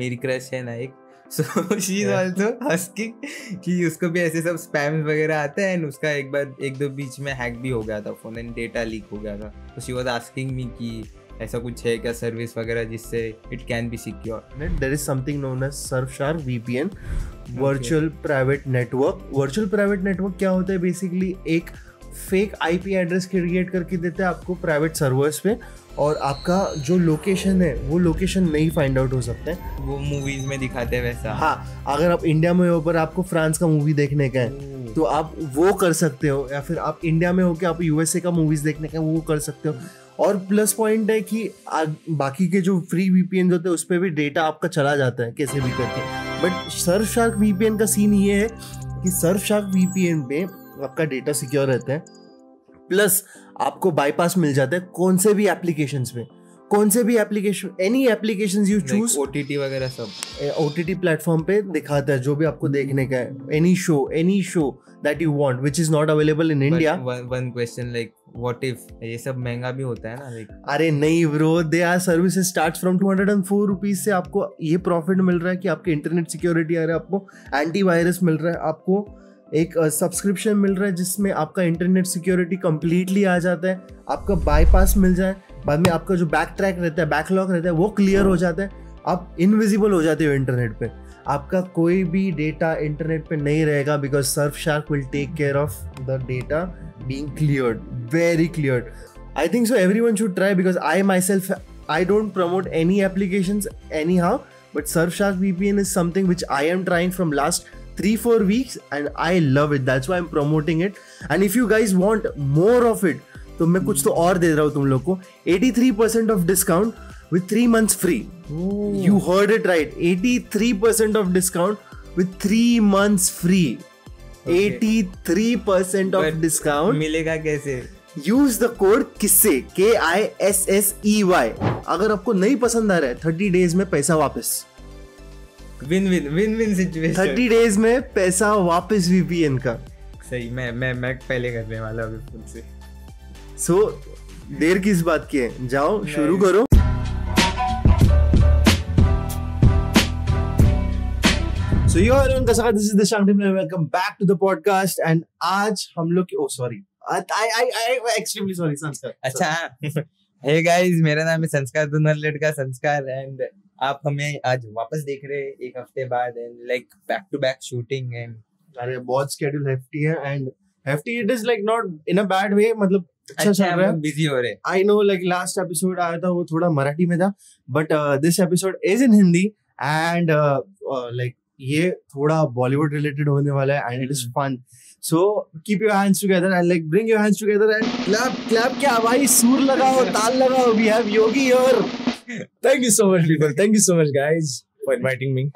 मेरी क्रश है ना एक। So she is also asking कि उसको भी ऐसे सब स्पैम्स वगैरह आते हैं and उसका एक बार एक दो बीच में हैक भी हो गया था फ़ोन एंड डेटा लीक हो गया था। तो शी वाज आस्किंग मी कि ऐसा कुछ है क्या सर्विस वगैरह जिससे it can be secure there is something known as Surfshark VPN virtual private network virtual private network क्या होता है? बेसिकली एक फेक आईपी एड्रेस क्रिएट करके देता है आपको प्राइवेट सर्वर्स पे। और आपका जो लोकेशन है वो लोकेशन नहीं फाइंड आउट हो सकता। है वो मूवीज़ में दिखाते हैं वैसा। हाँ अगर आप इंडिया में हो पर आपको फ्रांस का मूवी देखने का है तो आप वो कर सकते हो। या फिर आप इंडिया में हो के आप यूएसए का मूवीज़ देखने का वो कर सकते हो। और प्लस पॉइंट है कि बाकी के जो फ्री वीपीएन होते हैं उस पर भी डेटा आपका चला जाता है कैसे भी करके। बट सर्फ शार्क वीपीएन का सीन ये है कि सर्फ शार्क वीपीएन पे आपका डेटा सिक्योर रहता है। प्लस आपको बाईपास मिल जाता है कौन से भी एप्लीकेशन पे कौन से भी application any application you choose OTT वगैरह सब। ओ टी टी प्लेटफॉर्म पे दिखाता है जो भी आपको देखने का है। Any show any show that you want which is not available in India one question like what if ये सब महँगा भी होता है ना लाइक अरे नहीं bro they are services start from two hundred and four rupees से आपको ये प्रॉफिट मिल रहा है कि आपके इंटरनेट सिक्योरिटी आ रहा है आपको एंटीवायरस मिल रहा है आपको। एक सब्सक्रिप्शन मिल रहा है जिसमें आपका इंटरनेट सिक्योरिटी कम्प्लीटली आ जाता है, आपका बाईपास मिल जाए, बाद में आपका जो बैक ट्रैक रहता है बैकलॉग रहता है, वो क्लियर हो जाता है, आप इनविजिबल हो जाते हो इंटरनेट पे। आपका कोई भी डेटा इंटरनेट पे नहीं रहेगा because Surfshark will take care of the data being clear very clear I think so every one should try because I myself I don't promote any application anyhow but Surfshark V P N is something which I am trying from last three four weeks and i love it. That's why i'm promoting it. And if you guys want more of it तो मैं कुछ तो और दे रहा हूँ तुम लोग को। 83% off discount with three months free you heard it right 83% off discount with three months free 83% off But- discount मिलेगा कैसे? यूज़ द कोड किससे? K I S S E Y अगर आपको नहीं पसंद आ रहा है थर्टी डेज़ में पैसा वापस। Win win win win situation thirty days में पैसा वापस वीपीएन का। सही मैं मैं मैं पहले करने वाला अभी खुद से। सो so, देर किस बात की है? जाओ शुरू करो। So yo everyone, Kasaka, this is the Shangtim and welcome back to the podcast. And आज हम लोग sorry, I I I I extremely sorry संस्कार. अच्छा। हे गाइस मेरा नाम है संस्कार दुनरलेट का संस्कार एंड आप हमें आज वापस देख रहे हैं एक हफ़्ते बाद and like back to back shooting and अरे बहुत स्केड्यूल hefty है and hefty it is like not in a bad way मतलब अच्छा चल अच्छा रहा है। बिज़ी हो रहे I know like last episode आया था वो थोड़ा मराठी में था but this episode is in Hindi and like ये थोड़ा बॉलीवुड रिलेटेड होने वाला है and it is fun so keep your hands together and like bring your hands together and clap clap क्या भाई? सुर लगाओ ताल लगाओ we have Yogi here Thank you so much, people. Thank you so much, guys, for inviting me.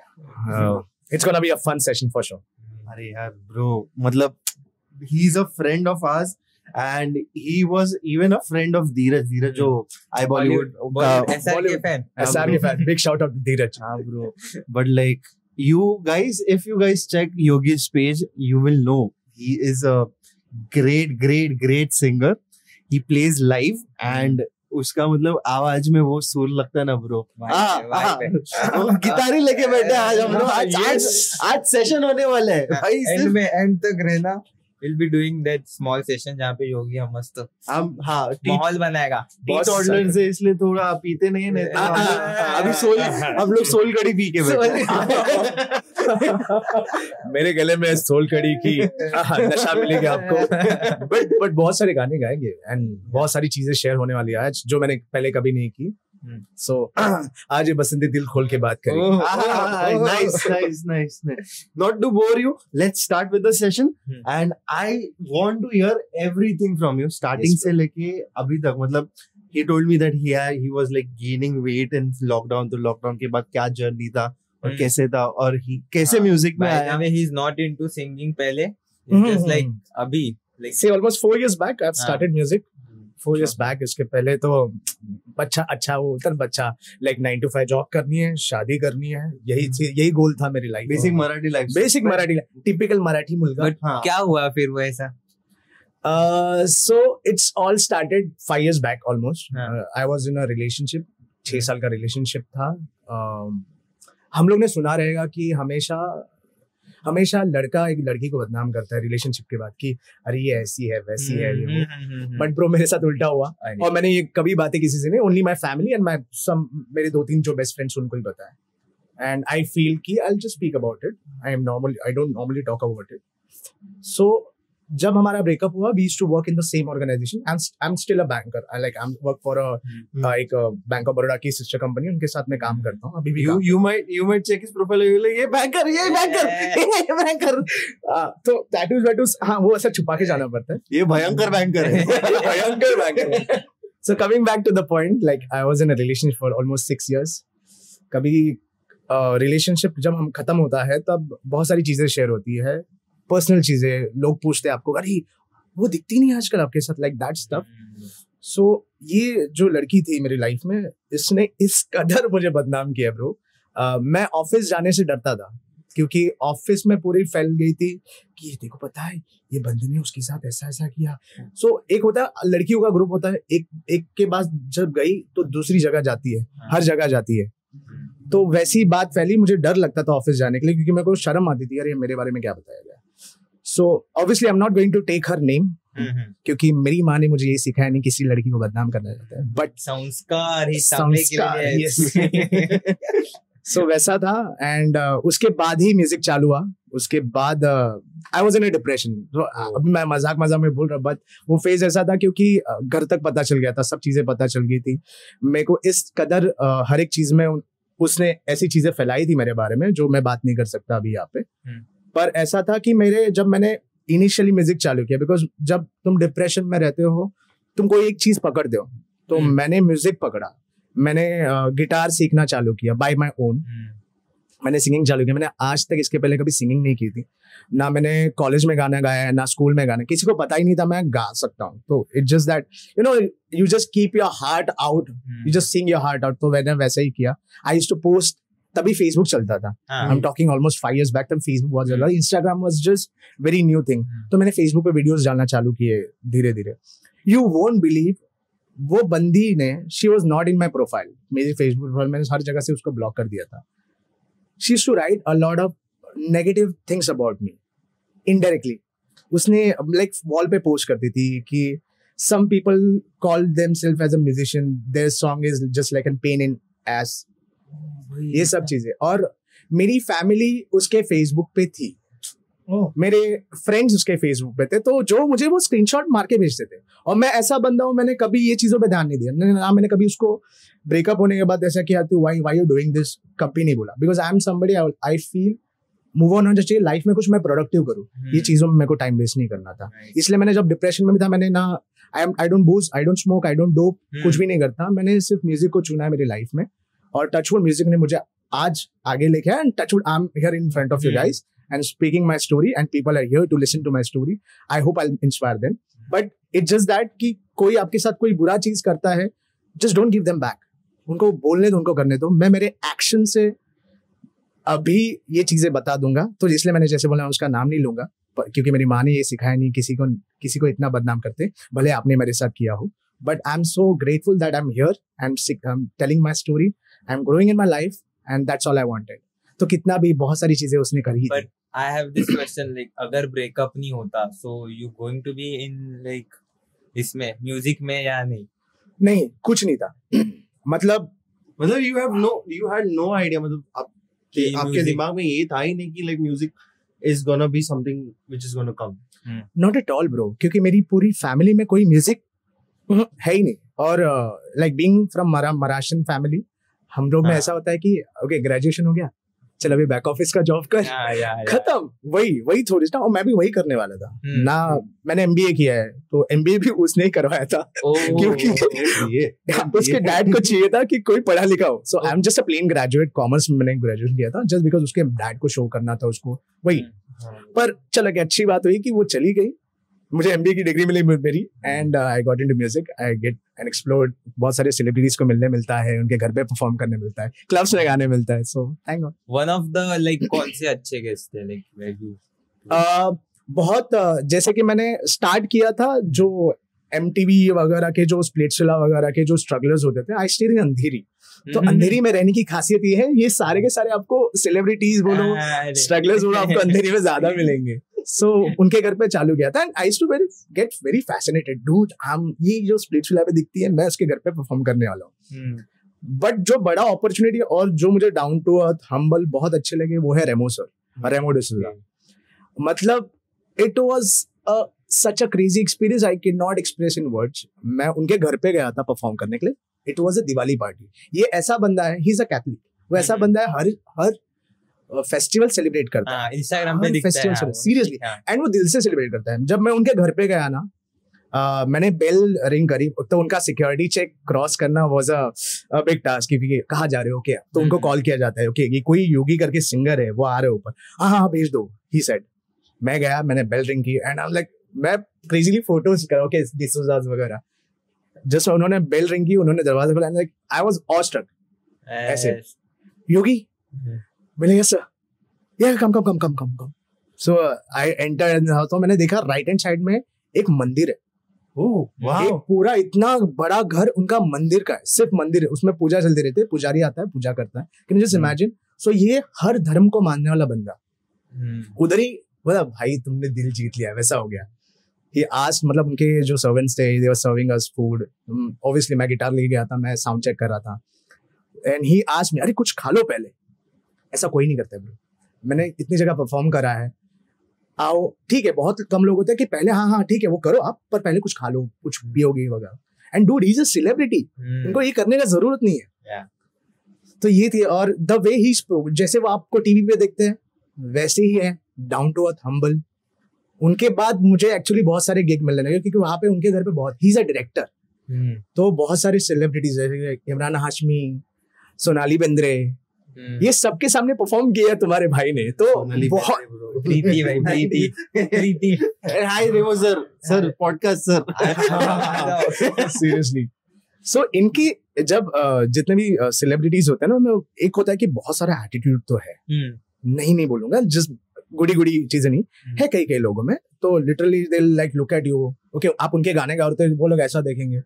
Uh, it's gonna be a fun session for sure. अरे यार bro मतलब he is a friend of ours and he was even a friend of Dheeraj Dheeraj जो I Bollywood SRK fan Yeah, SRK bro. fan. Big shout out to Dheeraj. Ah, bro. But like you guys, if you guys check Yogi's page, you will know he is a great, great, great singer. He plays live and उसका मतलब आवाज़ में वो सुर लगता है ना bro वो गिटार ही लेके बैठे आज हम लोग। आज आज सेशन होने वाला है। भाई एंड में एंड तक रहना। Will be doing that small session जहाँ पे योगी हम मस्त हम हाँ माहौल बनाएगा। बहुत टॉडलर से इसलिए थोड़ा पीते नहीं है नहीं तो अभी सोल हम लोग सोल कड़ी पी के बैठे मेरे गले में सोल कड़ी की नशा मिलेगी आपको। बट बट बहुत सारे गाने गाएँगे एंड बहुत सारी चीज़ें शेयर होने वाली है आज जो मैंने पहले कभी नहीं की। सो आज ये बसंती दिल खोल के बात करेंगे ओह, nice, nice, nice, nice. Not to bore you, let's start with the session. Hmm. And I want to hear everything from you, starting Yes, से लेके अभी तक मतलब he told me that he had, he was like gaining weight in lockdown तो lockdown के बाद क्या journey था और Hmm. कैसे था और he कैसे हाँ, म्यूज़िक में आया the way, not into singing पहले हम्म, It's just like हम्म, अभी like से almost four years back I हाँ। Started music four years back इसके पहले तो बच्चा अच्छा वो उतर बच्चा like nine to five job करनी है शादी करनी है यही चीज- यही गोल था मेरी life basic Marathi life basic Marathi typical Marathi मुलगा। हाँ। क्या हुआ फिर वो ऐसा? So it's all started five years back almost. I was in a relationship छह साल का रिलेशनशिप था। Um, हम लोग ने सुना रहेगा कि हमेशा हमेशा लड़का एक लड़की को बदनाम करता है रिलेशनशिप के बाद कि अरे ये ऐसी है वैसी है ये हम्म, बट ब्रो मेरे साथ उल्टा हुआ। और मैंने ये कभी बातें किसी से नहीं only my family and my some मेरे दो तीन जो बेस्ट फ्रेंड्स उनको ही बताया। एंड आई फील की I just speak about it I am normally I don't normally talk about it so जब हमारा ब्रेकअप हुआ we two work in the same organisation I am still a banker I like I am work for एक bank of Baroda की sister company उनके साथ मैं काम करता हूँ अभी भी काम- you might you might check his profile. You're like, ये banker, ये banker, ये. हाँ, तो टैटूज वैटूज हाँ वो ऐसा छुपा के जाना पड़ता है ये भयंकर banker है. भयंकर banker so coming back to the point like i was in a relationship for almost six years कभी रिलेशनशिप uh, जब हम खत्म होता है तब बहुत सारी चीज़ें शेयर होती है पर्सनल चीज़ें लोग पूछते हैं आपको अरे वो दिखती नहीं आजकल आपके साथ? लाइक दैट स्टफ़ सो ये जो लड़की थी मेरी लाइफ में इसने इस कदर मुझे बदनाम किया ब्रो मैं ऑफ़िस जाने से डरता था क्योंकि ऑफ़िस में पूरी फैल गई थी कि ये देखो पता है ये बंदे ने उसके साथ ऐसा ऐसा किया। सो so, एक होता है लड़कियों का ग्रुप होता है एक एक के बाद जब गई तो दूसरी जगह जाती है हर जगह जाती है। तो वैसी बात फैली मुझे डर लगता था ऑफ़िस जाने के लिए क्योंकि मेरे को शर्म आती थी अरे मेरे बारे में क्या बताया गया so obviously I am not going to take her name क्योंकि मेरी माँ ने मुझे ये सिखाया नहीं किसी लड़की को बदनाम करना चाहता है। बट संस्कार ही सो वैसा था एंड उसके बाद ही म्यूज़िक चालू हुआ। उसके बाद आई वाज इन अ डिप्रेशन अभी मैं मज़ाक मज़ाक में बोल रहा बट वो फ़ेज़ ऐसा था क्योंकि uh, घर तक पता चल गया था सब चीज़ें पता चल गई थी। मेरे को इस कदर uh, हर एक चीज़ में उसने ऐसी चीज़ें फैलाई थी मेरे बारे में जो मैं बात नहीं कर सकता अभी यहाँ पे। हम्म। पर ऐसा था कि मेरे जब मैंने इनिशियली म्यूज़िक चालू किया बिकॉज़ जब तुम डिप्रेशन में रहते हो तुम कोई एक चीज़ पकड़ते हो तो हम्म। मैंने म्यूज़िक पकड़ा। मैंने गिटार सीखना चालू किया बाय माय ओन मैंने सिंगिंग चालू किया। मैंने आज तक इसके पहले कभी सिंगिंग नहीं की थी। ना मैंने कॉलेज में गाना गाया है ना स्कूल में गाना। किसी को पता ही नहीं था मैं गा सकता हूँ। तो it just that you know you just keep your heart out you just sing your heart out तो मैंने वैसे ही किया। आई टू पोस्ट तभी फेसबुक चलता था। I am talking almost five years back तब फेसबुक बहुत ज़्यादा Instagram was just very new thing. तो मैंने फेसबुक पे वीडियोस डालना चालू किए धीरे धीरे यू वोंट बिलीव वो बंदी ने she was not in my profile मेरे फेसबुक प्रोफ़ाइल मैंने हर जगह से उसको ब्लॉक कर दिया था। She shoe write a lot of negative things about me indirectly उसने लाइक वॉल पे पोस्ट करती थी कि some people call themselves as a musician their song is just like an pain in ass ये सब चीज़ें। और मेरी फैमिली उसके फेसबुक पे थी। Oh. मेरे फ्रेंड्स उसके फेसबुक पे थे तो जो मुझे वो स्क्रीनशॉट मार के भेजते थे। और मैं ऐसा बंदा हूँ मैंने कभी ये चीज़ों पे ध्यान नहीं दिया। ना मैंने कभी उसको ब्रेकअप होने के बाद ऐसा किया तू why why you doing this कभी नहीं बोला। Because I am somebody I feel move on होना चाहिए। लाइफ में कुछ मैं प्रोडक्टिव करूँ। हम्म। ये चीज़ों में मेरे को टाइम वेस्ट नहीं करना था। इसलिए मैंने जब डिप्रेशन में भी था मैंने ना I am I don't booze I don't smoke I don't dope. कुछ भी नहीं करता। मैंने सिर्फ़ म्यूज़िक को चुना है मेरी लाइफ में। और टचवुड म्यूज़िक ने मुझे आज आगे लेके आया and touch wood I am here in front of you. Guys and speaking my story and people are here to listen to my story I hope I inspire them but it's just that कि कोई आपके साथ कोई बुरा चीज़ करता है just don't give them back उनको बोलने दो उनको करने दो। मैं मेरे एक्शन से अभी ये चीज़ें बता दूँगा तो इसलिए मैंने जैसे बोला उसका नाम नहीं लूँगा पर- क्योंकि मेरी माँ ने ये सिखाया नहीं किसी को किसी को इतना बदनाम करते भले आपने मेरे साथ किया हो। But I am so grateful that I am here I am telling my story I am growing in my life and that's all I wanted तो कितना भी बहुत सारी चीज़ें उसने करी But- I have this question like अगर breakup नहीं होता so you going to be in like इसमें म्यूज़िक में या नहीं? नहीं कुछ नहीं था। मतलब मतलब you have no you had no idea मतलब आप आपके music- दिमाग में ये था ही नहीं कि like music is gonna be something which is gonna come not at all bro क्योंकि मेरी पूरी फैमिली में कोई म्यूज़िक है ही नहीं। और लाइक बीइंग फ्रॉम मरा मराशन फैमिली हम लोग में हाँ। ऐसा होता है कि ओके ग्रेजुएशन हो गया चल अभी बैक ऑफ़िस का जॉब कर। या या या। खत्म वही वही थोड़ी ना और मैं भी वही करने वाला था। हम्म। ना मैंने एमबीए किया है तो एमबीए भी उसने ही करवाया था। क्योंकि उसके डैड को चाहिए था कि कोई पढ़ा लिखा हो। So I am just a plain graduate commerce में मैंने ग्रेजुएशन किया था जस्ट बिकॉज़ उसके डैड को शो करना था उसको वही। पर चल कि अच्छी बात हुई कि वो चली गई। मुझे एमबीए की डिग्री मिली मेरी and I got into music I get and explore बहुत सारे सेलिब्रिटीज को मिलने मिलता है उनके घर पे परफॉर्म करने मिलता है क्लब्स में गाने मिलता है so thank god one of the like कौन से अच्छे गेस्ट थे लाइक वेर यू बहुत uh, जैसे कि मैंने स्टार्ट किया था जो एम वगैरह के जो स्प्लिट्सविला वगैरह के जो स्ट्रगलर्स होते थे आई स्टे इन अंधेरी तो हम्म। अंधेरी में रहने की खासियत ये है ये सारे के सारे आपको सेलिब्रिटीज बोलो स्ट्रगलर्स बोलो आपको अंधेरी में ज़्यादा मिलेंगे। सो उनके घर पे चालू किया था। And I to very get very fascinated dude हम ये जो स्प्लिट्सविला पे दिखती है मैं उसके घर पे परफॉर्म करने वाला हूँ। बट जो बड़ा अपॉर्चुनिटी और जो मुझे डाउन टू अर्थ हम्बल बहुत अच्छे लगे वो है रेमो सर रेमो डिसूजा मतलब it was such a crazy experience I can not express in words मैं उनके घर पे गया था परफॉर्म करने के लिए। It was a Diwali party ये ऐसा बंदा है ही इज़ अ कैथलिक वो ऐसा हम्म। बंदा है हर हर फेस्टिवल सेलिब्रेट करता है हाँ। इंस्टाग्राम पे हर दिखता है festival हाँ, से- seriously. हाँ, एंड वो दिल से सेलिब्रेट करता है। जब मैं उनके घर पे गया ना Uh, मैंने बेल रिंग करी तो उनका सिक्योरिटी चेक क्रॉस करना वाज अ बिग टास्क क्योंकि कहाँ जा रहे हो? क्या तो उनको हम्म। कॉल किया जाता है। ओके okay, ये कोई योगी करके सिंगर है वो आ रहे हैं ऊपर। हाँ हाँ भेज दो ही सेड मैं गया मैंने बेल रिंग की एंड लाइक मैं क्रेजीली फ़ोटोज़ कर ओके दिस वगैरह। जस्ट उन्होंने बेल रिंग की उन्होंने दरवाज़ा खोला आई वाज ऑस्ट्रक ऐसे। योगी हम्म। मैंने यस सर या कम कम कम कम कम कम सो आई एंटर तो मैंने देखा राइट हैंड साइड में एक मंदिर है। एक पूरा इतना बड़ा घर उनका मंदिर का है सिर्फ़ मंदिर है। उसमें पूजा चलती रहती है पुजारी आता है पूजा करता है। Can just. इमेजिन सो ये हर धर्म को मानने वाला बंदा। हम्म, उधर ही बोला भाई तुमने दिल जीत लिया वैसा हो गया। ये आज मतलब उनके जो सर्वेंट्स थे they were serving us food obviously मैं गिटार लेके गया था मैं साउंड चेक कर रहा था। एंड ही आज में अरे कुछ खा लो पहले। ऐसा कोई नहीं करता ब्रो मैंने इतनी जगह परफॉर्म करा है। आओ ठीक है बहुत कम लोग होते हैं कि पहले हाँ हाँ ठीक है वो करो आप पर पहले कुछ खा लो कुछ पियोगे वगैरह। And dude is a celebrity hmm, इनको ये करने का ज़रूरत नहीं है। Yeah. तो ये थी और द वे ही जैसे वो आपको टीवी पे देखते हैं वैसे ही है डाउन टू अर्थ हम्बल उनके बाद मुझे एक्चुअली बहुत सारे गिग मिलने लगे क्योंकि वहाँ पे उनके घर पे बहुत ही इज़ अ डायरेक्टर हम्म, तो बहुत सारे सेलिब्रिटीज जैसे इमरान हाशमी सोनाली बेंद्रे हम्म। ये सबके सामने परफॉर्म किया तुम्हारे भाई ने तो बहुत प्रीति भाई pretty pretty. Hi Remo sir sir podcast sir seriously so इनकी जब जितने भी सेलिब्रिटीज होते हैं ना उनमें एक होता है कि बहुत सारा एटीट्यूड तो है। हम्म, नहीं नहीं बोलूँगा जिस गुड़ी गुड़ी चीज़ें नहीं। है कई कई लोगों में तो literally they like look at you okay आप उनके गाने गा रहे हो तो वो लोग ऐसा देखेंगे।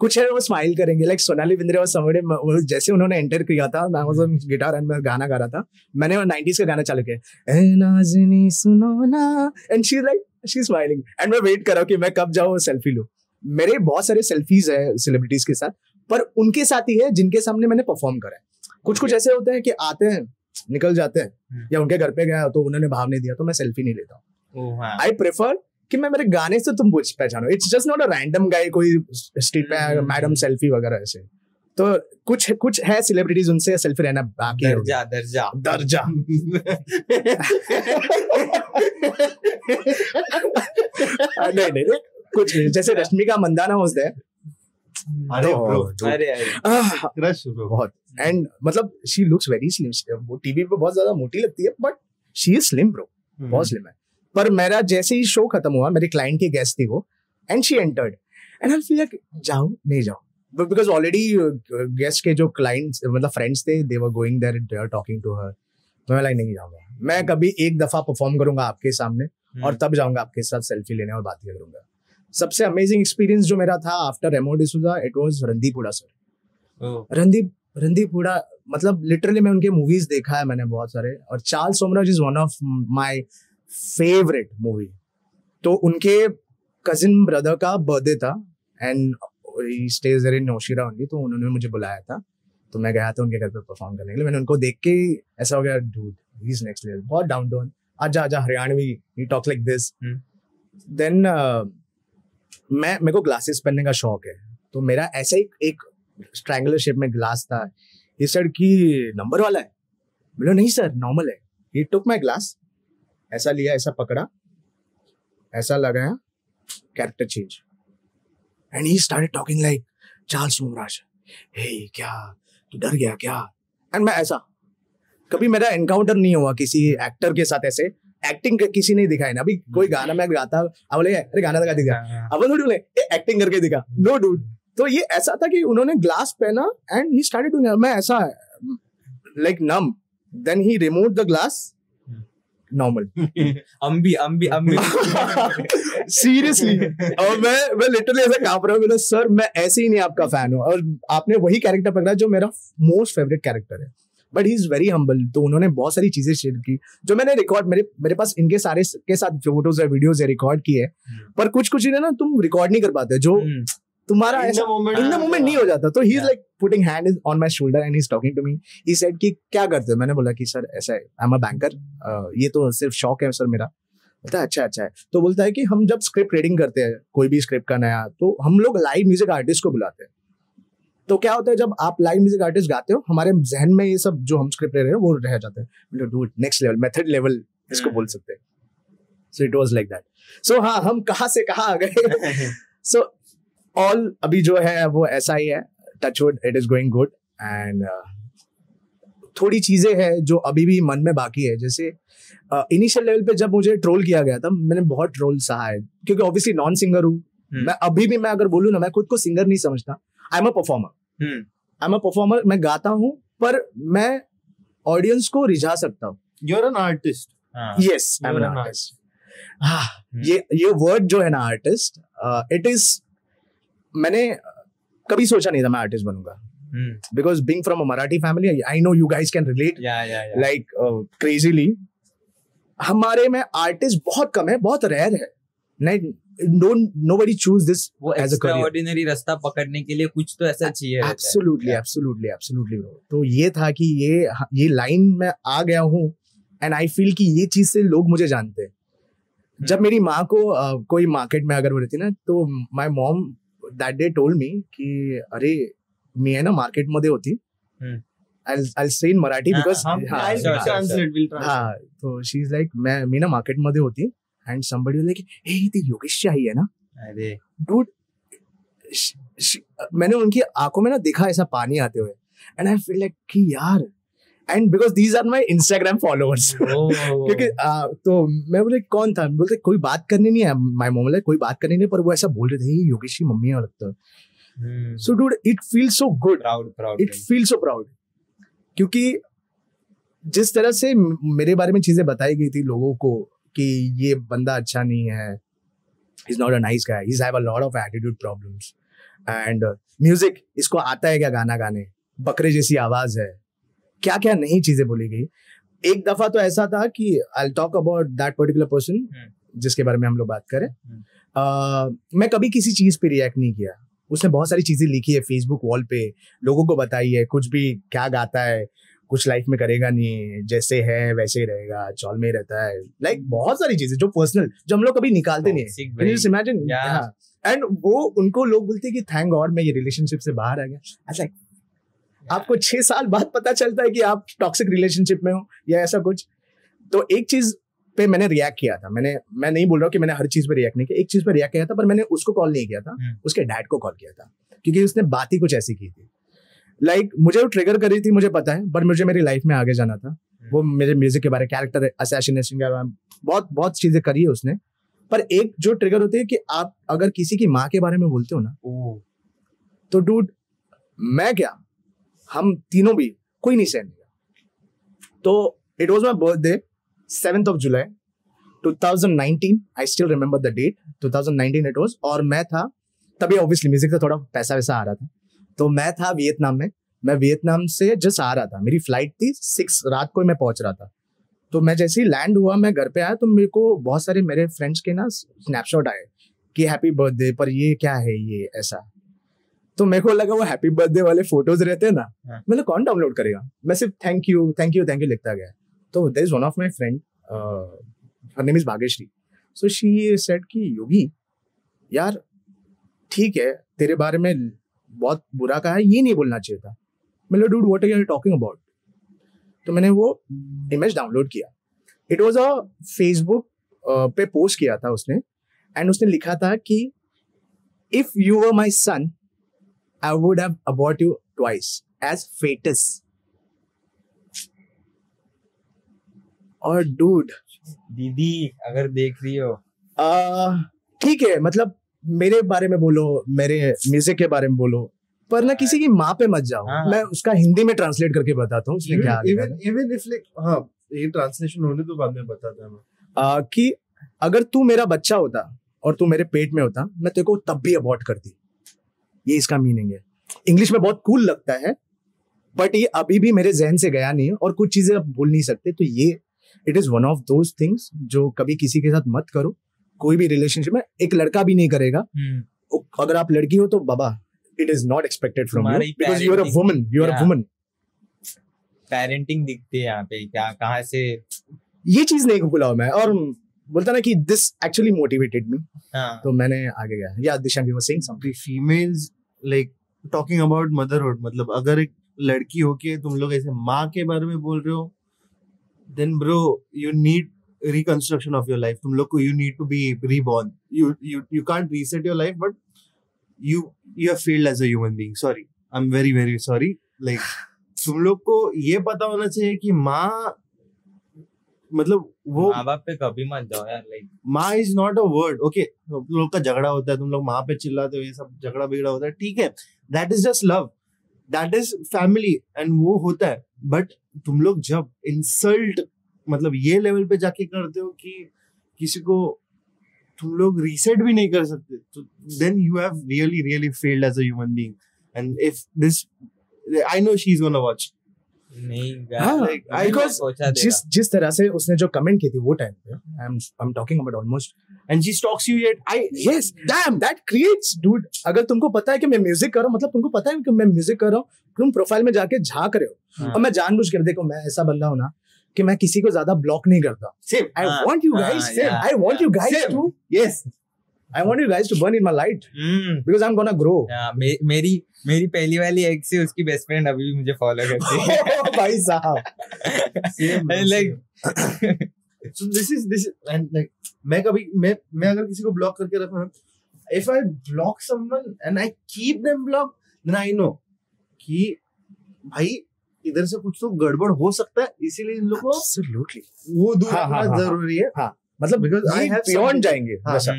कुछ है वो स्माइल करेंगे। लाइक सोनाली बिंद्रे और समड़े जैसे उन्होंने एंटर किया था मैं वाज गिटार एंड मैं गाना गा रहा था। मैंने वो 90s का गाना चालू किया। ए नाज़नी सुनो ना। And she like she smiling and मैं वेट कर रहा हूँ कि मैं कब जाऊँ सेल्फी लूँ। मेरे बहुत सारे सेल्फीज है सेलिब्रिटीज के साथ पर उनके साथ ही है जिनके सामने मैंने परफॉर्म करा है। कुछ कुछ ऐसे होते हैं कि आते हैं निकल जाते हैं हम्म। या उनके घर पे गया तो उन्होंने भाव नहीं दिया तो मैं सेल्फी नहीं लेता हाँ। आई प्रेफर कि मैं मेरे गाने से तुम पूछ पहचानो। It's just not a random guy कोई स्ट्रीट पे हम्म। मैडम सेल्फी वगैरह ऐसे। तो कुछ कुछ है सेलिब्रिटीज उनसे सेल्फी रहना बाकी दर्जा दर्जा। दर्जा। नहीं नहीं कुछ नहीं। जैसे रश्मिका मंदाना होते देयर अरे bro, dude. अरे अरे। क्रश बहुत। एंड मतलब शी लुक्स वेरी स्लिम वो टीवी पे बहुत ज़्यादा मोटी लगती है but she is slim bro hmm. बहुत स्लिम है। पर मेरा जैसे ही शो खत्म हुआ मेरे क्लाइंट की गेस्ट थी वो and she entered and I feel like जाओ नहीं जाओ। बिकॉज़ ऑलरेडी गेस्ट के जो क्लाइंट्स मतलब फ्रेंड्स थे they were going there they are talking to her तो मैं लाइक नहीं जाऊँगा। मैं कभी एक दफ़ा परफॉर्म करूँगा आपके सामने हम्म। और तब जाऊँगा आपके साथ सेल्फी लेने और बात करूँगा। सबसे अमेजिंग एक्सपीरियंस जो मेरा था after Remo D'Souza it was Randeep Hooda sir Randeep Randeep Hooda मतलब लिटरली मैं उनके मूवीज़ देखा है मैंने बहुत सारे। और Charles Sobhraj is one of my favourite movie तो उनके कजिन ब्रदर का बर्थडे था एंड स्टेज इन नौशीरा ओनली तो उन्होंने मुझे बुलाया था। तो मैं गया था उनके घर पे परफॉर्म करने के लिए। मैंने उनको देख के ऐसा हो गया dude he is next level बहुत डाउन डाउन आजा आजा Haryanvi he talk like this. Then मैं मेरे को ग्लासेस पहनने का शौक है। तो मेरा ऐसा ही एक स्ट्रैंगुलर शेप में ग्लास था। ये सर की नंबर वाला है? बोलो नहीं सर नॉर्मल है. ये टुक माई ग्लास ऐसा लिया ऐसा पकड़ा ऐसा लगाया character change and he started talking like Charles Sobhraj hey क्या तू डर गया क्या? एंड मैं ऐसा कभी मेरा एनकाउंटर नहीं हुआ किसी एक्टर के साथ ऐसे एक्टिंग किसी ने दिखाई ना अभी कोई गाना मैं गाता अब बोले अरे गाना लगा दिखा। हाँ, अब बोले एक्टिंग करके दिखा। नो डूड तो ये ऐसा था कि उन्होंने ग्लास पहना एंड ही स्टार्टेड डूइंग मैं ऐसा like numb then he remove the glass normal हम भी हम भी हम भी। सीरियसली और मैं मैं लिटरली ऐसा काँप रहा हूँ बोला सर मैं ऐसे ही नहीं आपका फ़ैन हूँ। और आपने वही कैरेक्टर पकड़ा जो मेरा मोस्ट फेवरेट कैरेक्टर है। But he is very humble तो उन्होंने बहुत सारी चीज़ें शेयर की जो मैंने रिकॉर्ड मेरे मेरे पास इनके सारे के साथ फ़ोटोज़ है वीडियोज़ है रिकॉर्ड की है। पर कुछ कुछ ना तुम रिकॉर्ड नहीं कर पाते जो हम्म, तुम्हारा ऐसा इन द मोमेंट नहीं हो जाता। तो he is like putting hand is on my shoulder and is talking to me he said कि क्या करते हो? मैंने बोला कि सर ऐसा है आई एम अ बैंकर ये तो सिर्फ़ शौक है सर मेरा. बोलता है अच्छा अच्छा है. तो बोलता है कि हम जब स्क्रिप्ट रीडिंग करते हैं कोई भी स्क्रिप्ट का नया तो हम लोग लाइव म्यूज़िक आर्टिस्ट को बुलाते हैं। तो क्या होता है जब आप लाइव म्यूज़िक आर्टिस्ट गाते हो हमारे जहन में ये सब जो हम स्क्रिप्ट ले रहे हैं वो रह जाते हैं। Do next level method level इसको हम्म। बोल सकते हैं. So it was like that so हाँ हम कहाँ से कहाँ आ गए? सो ऑल अभी जो है वो ऐसा ही है। Touch wood it is going good and uh, थोड़ी चीज़ें हैं जो अभी भी मन में बाकी है। जैसे इनिशियल लेवल पे जब मुझे ट्रोल किया गया था मैंने बहुत ट्रोल सहा है। क्योंकि ऑब्वियसली नॉन सिंगर हूँ। हम्म। मैं अभी भी मैं अगर बोलूँ ना मैं खुद को सिंगर नहीं समझता। I am a performer I am a performer मैं गाता हूँ पर मैं ऑडियंस को रिझा सकता हूँ। You're an artist. हाँ, yes I am an artist हाँ ये ये वर्ड जो है ना आर्टिस्ट इट इज़ मैंने कभी सोचा नहीं था मैं artist बनूँगा। Because being from a Marathi family I know you guys can relate like crazily हमारे में आर्टिस्ट बहुत कम है बहुत रेयर है। नहीं don't nobody choose this a ordinary रास्ता पकड़ने के लिए कुछ तो ऐसा चाहिए एब्सोल्युटली एब्सोल्युटली एब्सोल्युटली तो ये था कि ये ये लाइन में आ गया हूँ एंड आई फील कि ये चीज़ से लोग मुझे जानते हैं। जब मेरी माँ को uh, कोई मार्केट में अगर वो रहती ना तो my mom that day told me कि अरे मी आहे ना मार्केट मध्ये होती। हम्म. आई से इन मराठी बिकॉज़ हाँ, तो शी इज़ लाइक मैं मी ना मार्केट मध्ये होती एंड समबडी लाइक हे ती योगेशची आई है ना? डूड मैंने उनकी आँखों में ना देखा ऐसा पानी आते हुए। एंड आई फील लाइक कि यार and because these are my Instagram followers क्योंकि तो मैं बोले कौन था? बोलते कोई बात करनी नहीं है माई मोम कोई बात करनी नहीं पर वो ऐसा बोल रहे थे योगेश की मम्मी है लगता है. So dude it feel so good it feel so proud क्योंकि जिस तरह से मेरे बारे में चीज़ें बताई गई थी लोगों को कि ये बंदा अच्छा नहीं है is not a nice guy is have a lot of attitude problems and music इसको आता है क्या गाना गाने? बकरे जैसी आवाज़ है। क्या क्या नई चीज़ें बोली गई एक दफ़ा तो ऐसा था कि I talk about that particular person. जिसके बारे में हम लोग बात करें। अह, मैं कभी किसी चीज़ पे रिएक्ट नहीं किया उसने बहुत सारी चीज़ें लिखी है फेसबुक वॉल पे लोगों को बताई है कुछ भी क्या गाता है कुछ लाइफ में करेगा नहीं जैसे है वैसे ही रहेगा चौल में रहता है लाइक like, बहुत सारी चीज़ें जो पर्सनल जो हम लोग कभी निकालते नहीं है। इमेजिन. एंड वो उनको लोग बोलते हैं कि थैंक गॉड मैं ये रिलेशनशिप से बाहर आ गया ऐसा आपको छह साल बाद पता चलता है कि आप टॉक्सिक रिलेशनशिप में हो या ऐसा कुछ। तो एक चीज़ पे मैंने रिएक्ट किया था। मैंने मैं नहीं बोल रहा हूँ कि मैंने हर चीज़ पे रिएक्ट नहीं किया। एक चीज़ पे रिएक्ट किया था पर मैंने उसको कॉल नहीं किया था। हम्म। उसके डैड को कॉल किया था क्योंकि उसने बात ही कुछ ऐसी की थी। लाइक like, मुझे वो ट्रिगर करी थी मुझे पता है बट मुझे मेरी लाइफ में आगे जाना था। वो मेरे म्यूज़िक के बारे में कैरेक्टर असैसिनेशन के बारे में बहुत बहुत चीज़ें करी है उसने। पर एक जो ट्रिगर होती है कि आप अगर किसी की माँ के बारे में बोलते हो ना तो डूड मैं क्या? हम तीनों भी कोई नहीं सहन तो it was my birthday seventh of July 2019 I still remember the date 2019 it was और मैं था, तभी ऑब्वियसली म्यूज़िक से थोड़ा पैसा वैसा आ रहा था। तो मैं था वियतनाम में, मैं वियतनाम से जस्ट आ रहा था। मेरी फ़्लाइट थी सिक्स रात को मैं पहुँच रहा था। तो मैं जैसे ही लैंड हुआ, मैं घर पे आया तो मेरे को बहुत सारे मेरे फ्रेंड्स के ना स्नैपशॉट आए कि हैप्पी बर्थडे पर ये क्या है ये, ऐसा। तो मेरे को लगा वो हैप्पी बर्थडे वाले फ़ोटोज़ रहते हैं ना। हाँ। मैंने कौन डाउनलोड करेगा? मैं सिर्फ़ thank you thank you thank you लिखता गया। तो there is one of my friend her name is Bhagyashree so she said कि योगी यार ठीक है तेरे बारे में बहुत बुरा कहा है ये नहीं बोलना चाहिए था। मतलब dude what are you talking about तो मैंने वो इमेज डाउनलोड किया। इट वाज अ फेसबुक पे पोस्ट किया था उसने। एंड उसने लिखा था कि if you were my son I would have about you twice as fetus और डूड दीदी अगर देख रही हो। ठीक है मतलब मेरे बारे में बोलो मेरे म्यूज़िक के बारे में बोलो पर ना किसी की माँ पे मत जाओ। हाँ। मैं उसका हिंदी में ट्रांसलेट करके बताता हूँ उसने क्या even, even, even if like हाँ ये ट्रांसलेशन होने तो बाद में बताता हूँ। आ, कि अगर तू मेरा बच्चा होता और तू मेरे पेट में होता मैं तेरे को तब भी अबॉर्ट करती। ये इसका मीनिंग है। इंग्लिश में बहुत कूल लगता है बट ये अभी भी मेरे जहन से गया नहीं है और कुछ चीज़ें आप भूल नहीं सकते। तो ये it is one of those things जो कभी किसी के साथ मत करो। कोई भी रिलेशनशिप में एक लड़का भी नहीं करेगा। हम्म, अगर आप लड़की हो तो बाबा it is not expected from you because you are a woman you are a woman parenting दिखती है यहाँ पे क्या कहाँ से? ये चीज़ नहीं भूला मैं और बोलता ना कि दिस एक्चुअली मोटिवेटेड मी तो मैंने आगे गया। या Disha you were saying something the like talking about motherhood मतलब अगर एक लड़की हो के तुम लोग ऐसे माँ के बारे में बोल रहे हो then bro you need reconstruction of your life तुम लोग को you need to be reborn you you you can't reset your life but you you have failed as a human being sorry I'm very very sorry like तुम लोग को ये पता होना चाहिए कि माँ मतलब वो माँ बाप पे कभी मत जाओ यार लाइक माँ is not a word okay लोग का झगड़ा होता है तुम लोग माँ पे चिल्लाते हो ये सब झगड़ा बिगड़ा होता है ठीक है? That is just love that is family and वो होता है. बट तुम लोग जब इंसल्ट मतलब ये लेवल पे जाके करते हो कि किसी को तुम लोग रीसेट भी नहीं कर सकते तो then you have really really failed as a human being and if this I know she is gonna watch नहीं हाँ, जिस जिस तरह से उसने जो कमेंट की थी वो टाइम पे I am I am talking about almost and she stalks you yet I yes damn that creates dude अगर तुमको पता है कि मैं म्यूज़िक कर रहा हूँ मतलब तुमको पता है कि मैं म्यूज़िक कर रहा हूँ तुम प्रोफ़ाइल में जाके झाँक रहे हो। हाँ। और मैं जानबूझ कर देखो मैं ऐसा बंदा हूँ ना कि मैं किसी को ज़्यादा ब्लॉक नहीं करता। Same I want you guys yeah, I want you guys to yes I want you guys to burn in my light because I am gonna grow हाँ, मेरी मेरी पहली वाली एक्स से उसकी बेस्ट फ्रेंड अभी भी मुझे फॉलो करती है। भाई साहब। This is this is and like मैं कभी मैं मैं अगर किसी को ब्लॉक करके रखा ना if I block someone and I keep them blocked then I know कि भाई इधर से कुछ तो गड़बड़ हो सकता है इसीलिए इन लोगों को वो दूर हाँ, रखना हाँ, हाँ, ज़रूरी है। मतलब Because I have बियॉन्ड जाएँगे हाँ, वैसा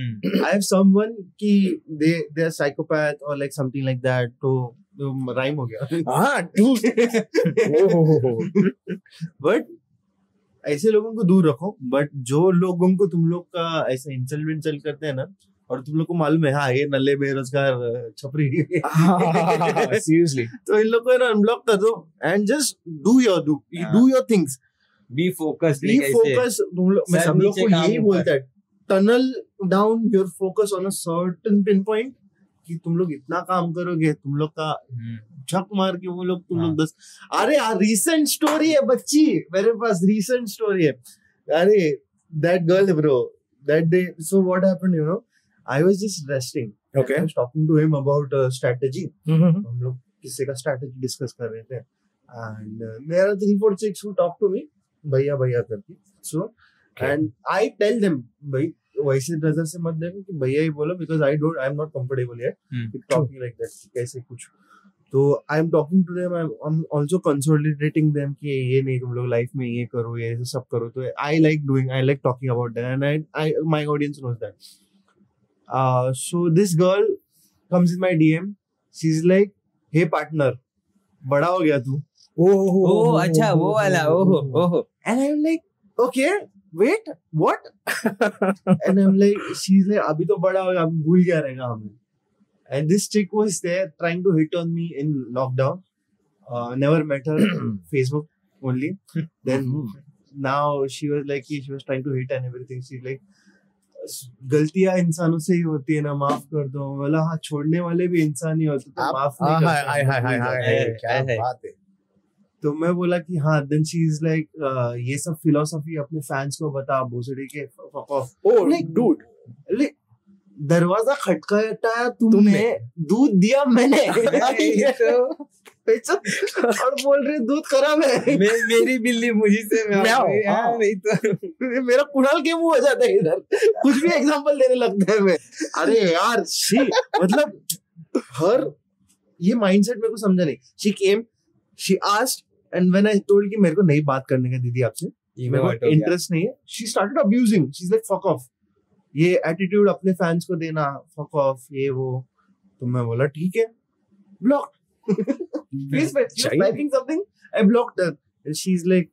I have someone कि they they are psychopath or like something like that तो राइम हो गया। हाँ ओ हो हो हो। बट ऐसे लोगों को दूर रखो बट जो लोगों को तुम लोग का ऐसे इंसल्ट विंसल्ट करते हैं ना और तुम लोग को मालूम है हाँ ये नल्ले बेरोजगार छपरी। सीरियसली तो इन लोग को ना अनब्लॉक कर दो and just do your do हाँ। Do your things be focus be focus तुम लोग मैं सब लोग को यही बोलता है tunnel down your focus on a certain pinpoint कि तुम लोग इतना काम करोगे तुम लोग का झक मार के वो लोग तुम हाँ। लोग दस अरे यार रीसेंट स्टोरी है बच्ची मेरे पास रीसेंट स्टोरी है। अरे that girl bro that day so what happened you know I was just resting okay I was talking to him about strategy hmm, हम लोग किसी का स्ट्रेटजी डिस्कस कर रहे थे। एंड मेरा three four six who talk to me भैया भैया करके। So and I tell them भाई वैसे नज़र से मत देखो कि भैया ही बोलो because I don't I am not comfortable hmm, talking like that कैसे कुछ। तो I am talking to them I am also consolidating them कि ये नहीं तुम लोग लाइफ में ये करो ये सब करो। तो I like doing I like talking about that and I I my audience knows that so this girl comes in my DM she is like hey partner बड़ा हो गया तू। ओह गलतियाँ इंसानों से ही होती है ना माफ़ कर दो. बोला हाँ छोड़ने वाले भी इंसान ही होते तो मैं बोला कि हाँ देन शी इज़ लाइक ये सब फिलोसफी अपने फैंस को बता भोसड़ी के Like, डूड ले दरवाज़ा खटखटाया तुमने। दूध दिया मैंने तो और बोल रहे दूध खराब है मे, मेरी बिल्ली मुझी से गई। हाँ। नहीं तो मेरा कुणाल के मुँह हो जाता है इधर कुछ भी एग्जांपल देने लगता है मैं अरे यार शी मतलब हर ये माइंडसेट मेरे को समझा नहीं she came she asked and when I told कि मेरे को नहीं बात करने का दीदी आपसे मेरे को इंटरेस्ट नहीं है। She started abusing she is like fuck off ये एटीट्यूड अपने फैंस को देना फक ऑफ़ ये वो। तो मैं बोला ठीक है। Block please. Typing something I blocked her and she is like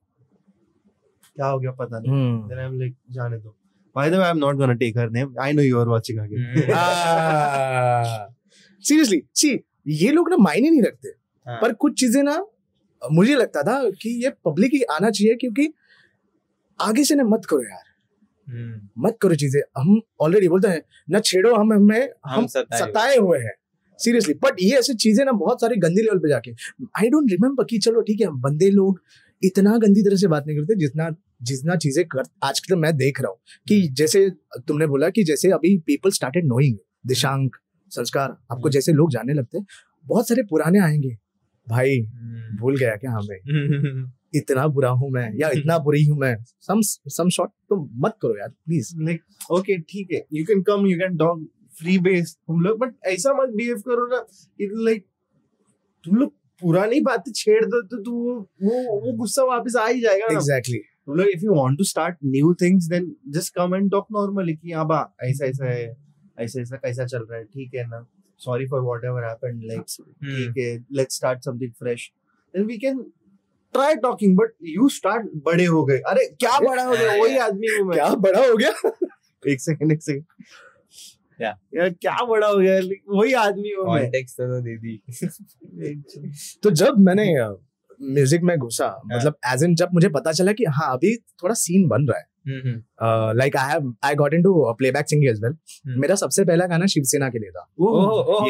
क्या हो गया पता नहीं। Hmm. then I'm like जाने दो. By the way I'm not gonna take her name. I know you are watching again seriously see ये लोग ना मायने नहीं रखते। हाँ। पर कुछ चीज़ें ना मुझे लगता था कि ये पब्लिक ही आना चाहिए क्योंकि आगे से ना मत करो यार। हम्म, मत करो चीज़ें। हम ऑलरेडी बोलते हैं ना छेड़ो हम हमें हम हम सताए हुए। सताए हुए हैं। सीरियसली बट ये ऐसी चीज़ें ना बहुत सारी गंदी लेवल पे जाके। आई डोंट रिमेम्बर कि चलो ठीक है बंदे लोग इतना गंदी तरह से बात नहीं करते जितना जितना चीज़ें कर आजकल मैं देख रहा हूँ कि जैसे तुमने बोला कि जैसे अभी पीपल स्टार्टेड नोइंग दिशांक संस्कार आपको जैसे लोग जानने लगते हैं बहुत सारे पुराने आएँगे। भाई हम्म। भूल गया क्या हमें? इतना बुरा हूँ मैं या इतना बुरी हूँ मैं? सम सम शॉट तो मत करो यार प्लीज़ like okay ठीक है। You can come you can talk free base तुम लोग but ऐसा मत behave करो ना। It like तुम लोग पुरानी बातें छेड़ दो तो तू वो वो गुस्सा वापस आ ही जाएगा एग्जैक्टली तुम लोग if you want to start new things then just come and talk normally कि हाँ बा ऐसा ऐसा है ऐसा ऐसा कैसा चल रहा है? ठीक है ना। Sorry for whatever happened like हम्म। ठीक let's start something fresh then we can try talking but you start बड़े हो गए अरे क्या बड़ा हो गया वही आदमी हूँ मैं क्या बड़ा हो गया एक सेकंड एक सेकंड या यार क्या बड़ा हो गया वही आदमी हूँ मैं कॉन्टेक्स्ट तो दे दी तो जब मैंने म्यूज़िक में घुसा। मतलब एज इन जब मुझे पता चला कि हाँ अभी थोड़ा सीन बन रहा है। Hmm, hmm, like I have I got into playback singing as well hmm. मेरा सबसे पहला गाना शिवसेना के लिए था।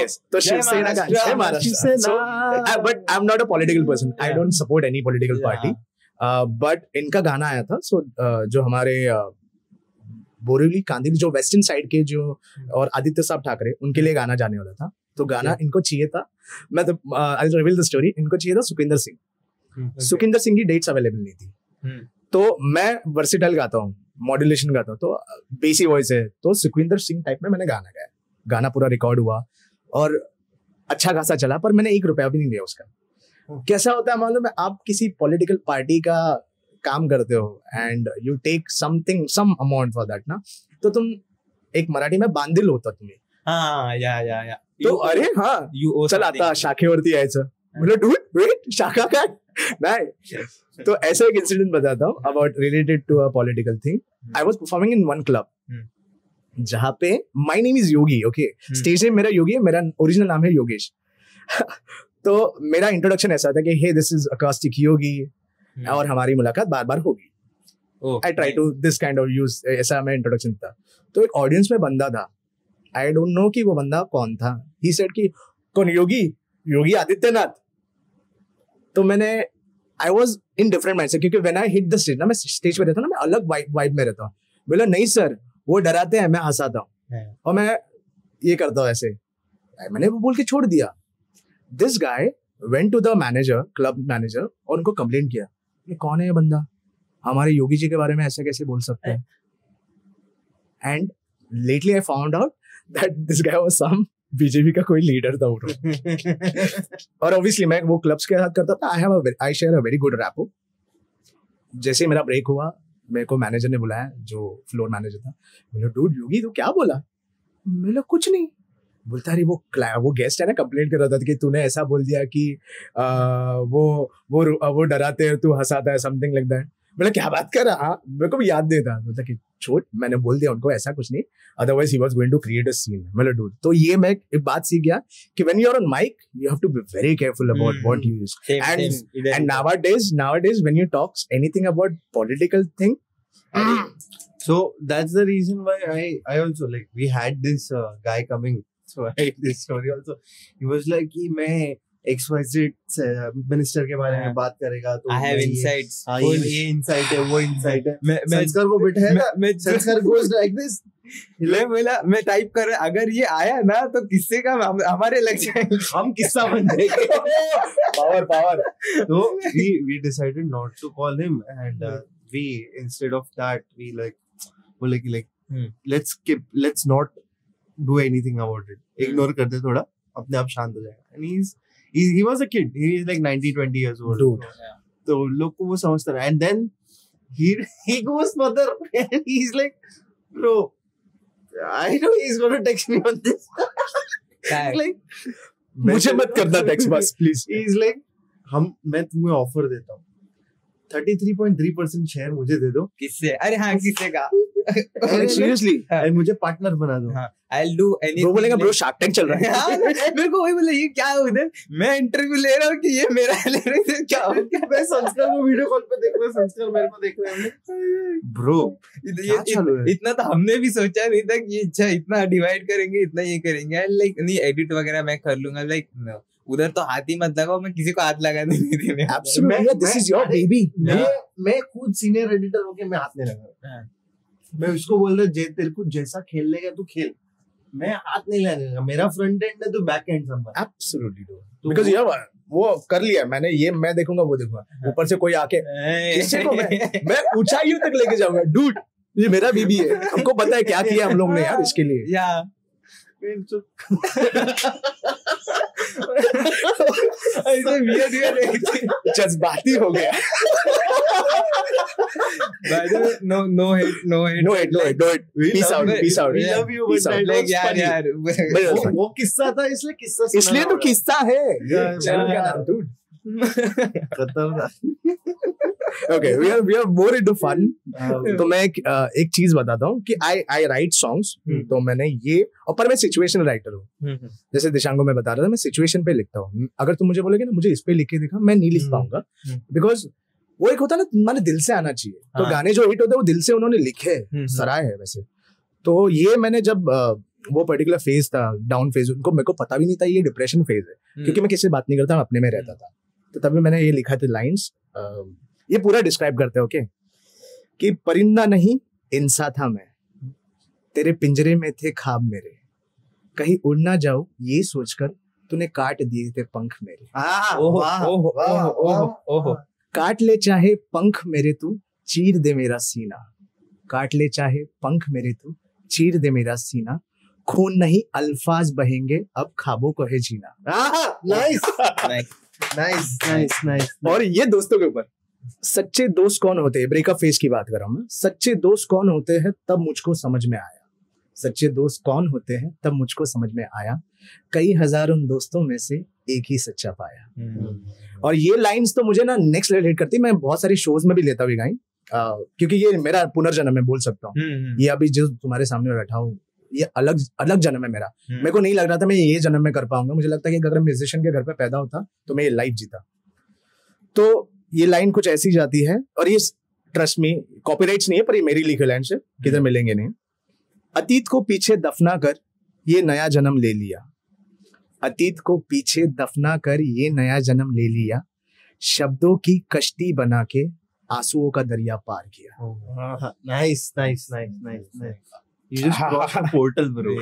यस तो शिवसेना का जय Maharashtra. But I am not a political person I don't support any political party but इनका गाना आया था। सो जो हमारे uh, बोरीवली कांदिवली जो वेस्टर्न साइड के जो और आदित्य साहब ठाकरे उनके लिए गाना जाने वाला था। तो गाना इनको चाहिए था। मैं तो आई रिवील द स्टोरी इनको चाहिए था सुखिंदर सिंह. सुखिंदर सिंह की डेट्स अवेलेबल नहीं थी। हम्म, तो मैं वर्सिटल गाता हूँ मॉड्यूलेशन गाता हूँ तो बेसी वॉइस है। तो सुखविंदर सिंह टाइप में मैंने गाना गाया। गाना पूरा रिकॉर्ड हुआ और अच्छा खासा चला पर मैंने एक रुपया भी नहीं दिया उसका। कैसा होता है मालूम है? आप किसी पॉलिटिकल पार्टी का काम करते हो and you take something some amount for that ना? तो तुम एक मराठी में बांधिल होता तुम्ही। हाँ या या या। तो अरे हाँ यू चल आता शाखेवरती यायचं। डूड वेट शाखा काय नाही। तो ऐसा एक इंसिडेंट बताता हूँ about related to a political thing I was performing in one club. जहाँ पे my name is Yogi okay stage पे मेरा योगी है मेरा ओरिजिनल नाम है योगेश तो मेरा इंट्रोडक्शन ऐसा था कि hey this is acoustic Yogi और हमारी मुलाकात बार बार होगी I try to this kind of use ऐसा मैं इंट्रोडक्शन था। तो एक ऑडियंस में बंदा था। आई डोंट नो कि वो बंदा कौन था। ही सेड कि कौन योगी योगी आदित्यनाथ तो मैंने I was in different mind क्योंकि when I hit the stage ना मैं स्टेज पे रहता हूँ ना मैं अलग वाइब वाइब में रहता हूँ। बोला नहीं सर वो डराते हैं मैं हंसाता हूँ। हाँ। और मैं ये करता हूँ ऐसे। मैंने वो बोल के छोड़ दिया। This guy went to the manager club manager और उनको कंप्लेंट किया। ये कौन है ये बंदा? हमारे योगी जी के बारे में ऐसा कैसे बोल सकते हैं? And lately I found out that this guy was some BJP का कोई लीडर था वो और ऑब्वियसली मैं वो क्लब्स के साथ करता था। I have I share a very good rapport जैसे ही मेरा ब्रेक हुआ मेरे को मैनेजर ने बुलाया जो फ्लोर मैनेजर था। बोला डूड योगी तू क्या बोला? मैंने कुछ नहीं. बोलता अरे वो वो गेस्ट है ना कंप्लेंट कर रहा था कि तूने ऐसा बोल दिया कि आ, वो वो वो डराते हैं तू हंसाता है समथिंग लाइक दैट बोला क्या बात कर रहा हाँ मेरे को भी याद नहीं था बोलता कि छोड़ मैंने बोल दिया उनको ऐसा कुछ नहीं otherwise he was going to create a scene मतलब डूड तो ये मैं एक बात सीख गया कि when you are on mic you have to be very careful about Hmm. What you use And- And nowadays, nowadays, when you talk anything about political thing, So that's the reason why I I also like we had this uh, guy coming. So I had this story also. He was like कि मैं minister के बारे में हाँ। बात करेगा तो हाँ, ये इनसाइट है वो इनसाइट है। मैं को बैठा है बोला मैं टाइप कर रहा अगर ये आया ना तो किस्से का हमारे लग जाए हम किस्सा बन जाएँगे पावर पावर तो we we decided not to call him and we instead of that we like बोले कि like let's skip let's not do anything about it ignore कर दे थोड़ा अपने आप शांत हो जाएगा। And he is he, he was a kid he is like 90 20 years old Dude. तो लोग को वो समझता रहा and then he he goes further and he's like bro I know he's gonna text me on this like मुझे मत करना text बस please. he's like हम मैं तुम्हें ऑफ़र देता हूँ 33.3 परसेंट शेयर मुझे दे दो किससे अरे हाँ किससे का सीरियसली एंड मुझे पार्टनर बना दो। हाँ आई डू एनी ब्रो बोलेगा ब्रो शार्क टैंक चल रहा है। हाँ, मेरे को वही बोला ये क्या है उधर मैं इंटरव्यू ले रहा हूँ कि ये मेरा ले रहे थे क्या हो? मैं संस्कार को वीडियो कॉल पे देख रहा संस्कार मेरे को देख। रहा है ब्रो ये- है? इतना तो हमने भी सोचा नहीं था कि अच्छा इतना डिवाइड करेंगे इतना ये करेंगे। लाइक नहीं एडिट वगैरह मैं कर लूँगा लाइक उधर तो हाथ ही मत लगाओ मैं किसी को हाथ लगाने नहीं देने वाला। दिस इज़ योर बेबी मैं मैं खुद सीनियर एडिटर होके मैं हाथ नहीं लगा हाँ। मैं उसको बोल रहा जे तेरे को जैसा खेलने का तू खेल। मैं हाथ नहीं लगाऊँगा मेरा फ्रंट एंड है तो बैक एंड संभाल। एब्सोल्युटली तो बिकॉज़ यू वो कर लिया मैंने ये मैं देखूँगा वो देखूँगा। ऊपर से कोई आके किससे को मैं मैं ऊंचाइयों तक लेके जाऊँगा? डूड ये मेरा बीबी है। हमको पता है क्या किया हम लोग ने यार इसके लिए। या। ऐसे जज्बाती हो गया। वो किस्सा था इसलिए किस्सा इसलिए तो किस्सा है। चल okay we are we are more into fun तो मैं एक एक चीज़ बताता हूँ कि आई आई राइट सॉन्ग्स हम्म। तो मैंने ये और पर मैं सिचुएशन राइटर हूँ जैसे दिशांग मैं बता रहा था मैं सिचुएशन पे लिखता हूँ अगर तुम मुझे बोलोगे ना मुझे इस पे लिख के दिखा मैं नहीं लिख हम्म, पाऊँगा हम्म। बिकॉज़ वो एक होता है ना माने दिल से आना चाहिए तो हाँ। गाने जो हिट होते हैं वो दिल से उन्होंने लिखे हम्म। सराय है वैसे तो ये मैंने जब वो पर्टिकुलर फ़ेज़ था डाउन फ़ेज़ उनको मेरे को पता भी नहीं था ये डिप्रेशन फ़ेज़ है हम्म। क्योंकि मैं किसी से बात नहीं करता मैं अपने में रहता था तो तभी मैंने ये लिखा था लाइंस ये पूरा डिस्क्राइब करते हो ओके कि परिंदा नहीं इंसा था मैं। तेरे पिंजरे में थे खाब मेरे। कहीं उड़ ना जाऊँ ये सोचकर तूने काट दिए थे पंख मेरे। हाँ, ओहो ओहो ओहो ओहो ओहो। काट ले चाहे पंख मेरे तू चीर दे मेरा सीना। काट ले चाहे पंख मेरे तू चीर दे मेरा सीना। खून नहीं अल्फाज बहेंगे अब खाबों को है जीना। हाँ, nice, nice, nice. और ये दोस्तों के ऊपर सच्चे दोस्त कौन होते हैं? ब्रेकअप फ़ेज़ की बात कर रहा हूँ मैं। सच्चे दोस्त कौन होते हैं तब मुझको समझ में आया। सच्चे दोस्त कौन होते हैं तब मुझको समझ में आया। कई हज़ार उन दोस्तों में से एक ही सच्चा पाया। हम्म। और ये लाइंस तो मुझे ना नेक्स्ट लेवल हिट करती है। मैं बहुत सारी शोज़ में भी लेता हुई गाई क्योंकि ये मेरा पुनर्जन्म मैं बोल सकता हूँ। हम्म, ये अभी जो तुम्हारे सामने बैठा हूँ ये अलग अलग जन्म है मेरा। हम्म। मेरे को नहीं लग रहा था मैं ये जन्म में कर पाऊँगा। मुझे लगता है कि अगर म्यूजिशियन के घर पे पैदा होता तो मैं ये लाइफ जीता। तो ये लाइन कुछ ऐसी जाती है और ये ट्रस्ट में कॉपीराइट्स नहीं है पर ये मेरी लिखी लाइन से किधर मिलेंगे नहीं। अतीत को पीछे दफना कर ये नया जन्म ले लिया। अतीत को पीछे दफना कर ये नया जन्म ले लिया। शब्दों की कश्ती बना के आंसुओं का दरिया पार किया। nice, nice, nice, nice. You just crossed a portal, bro.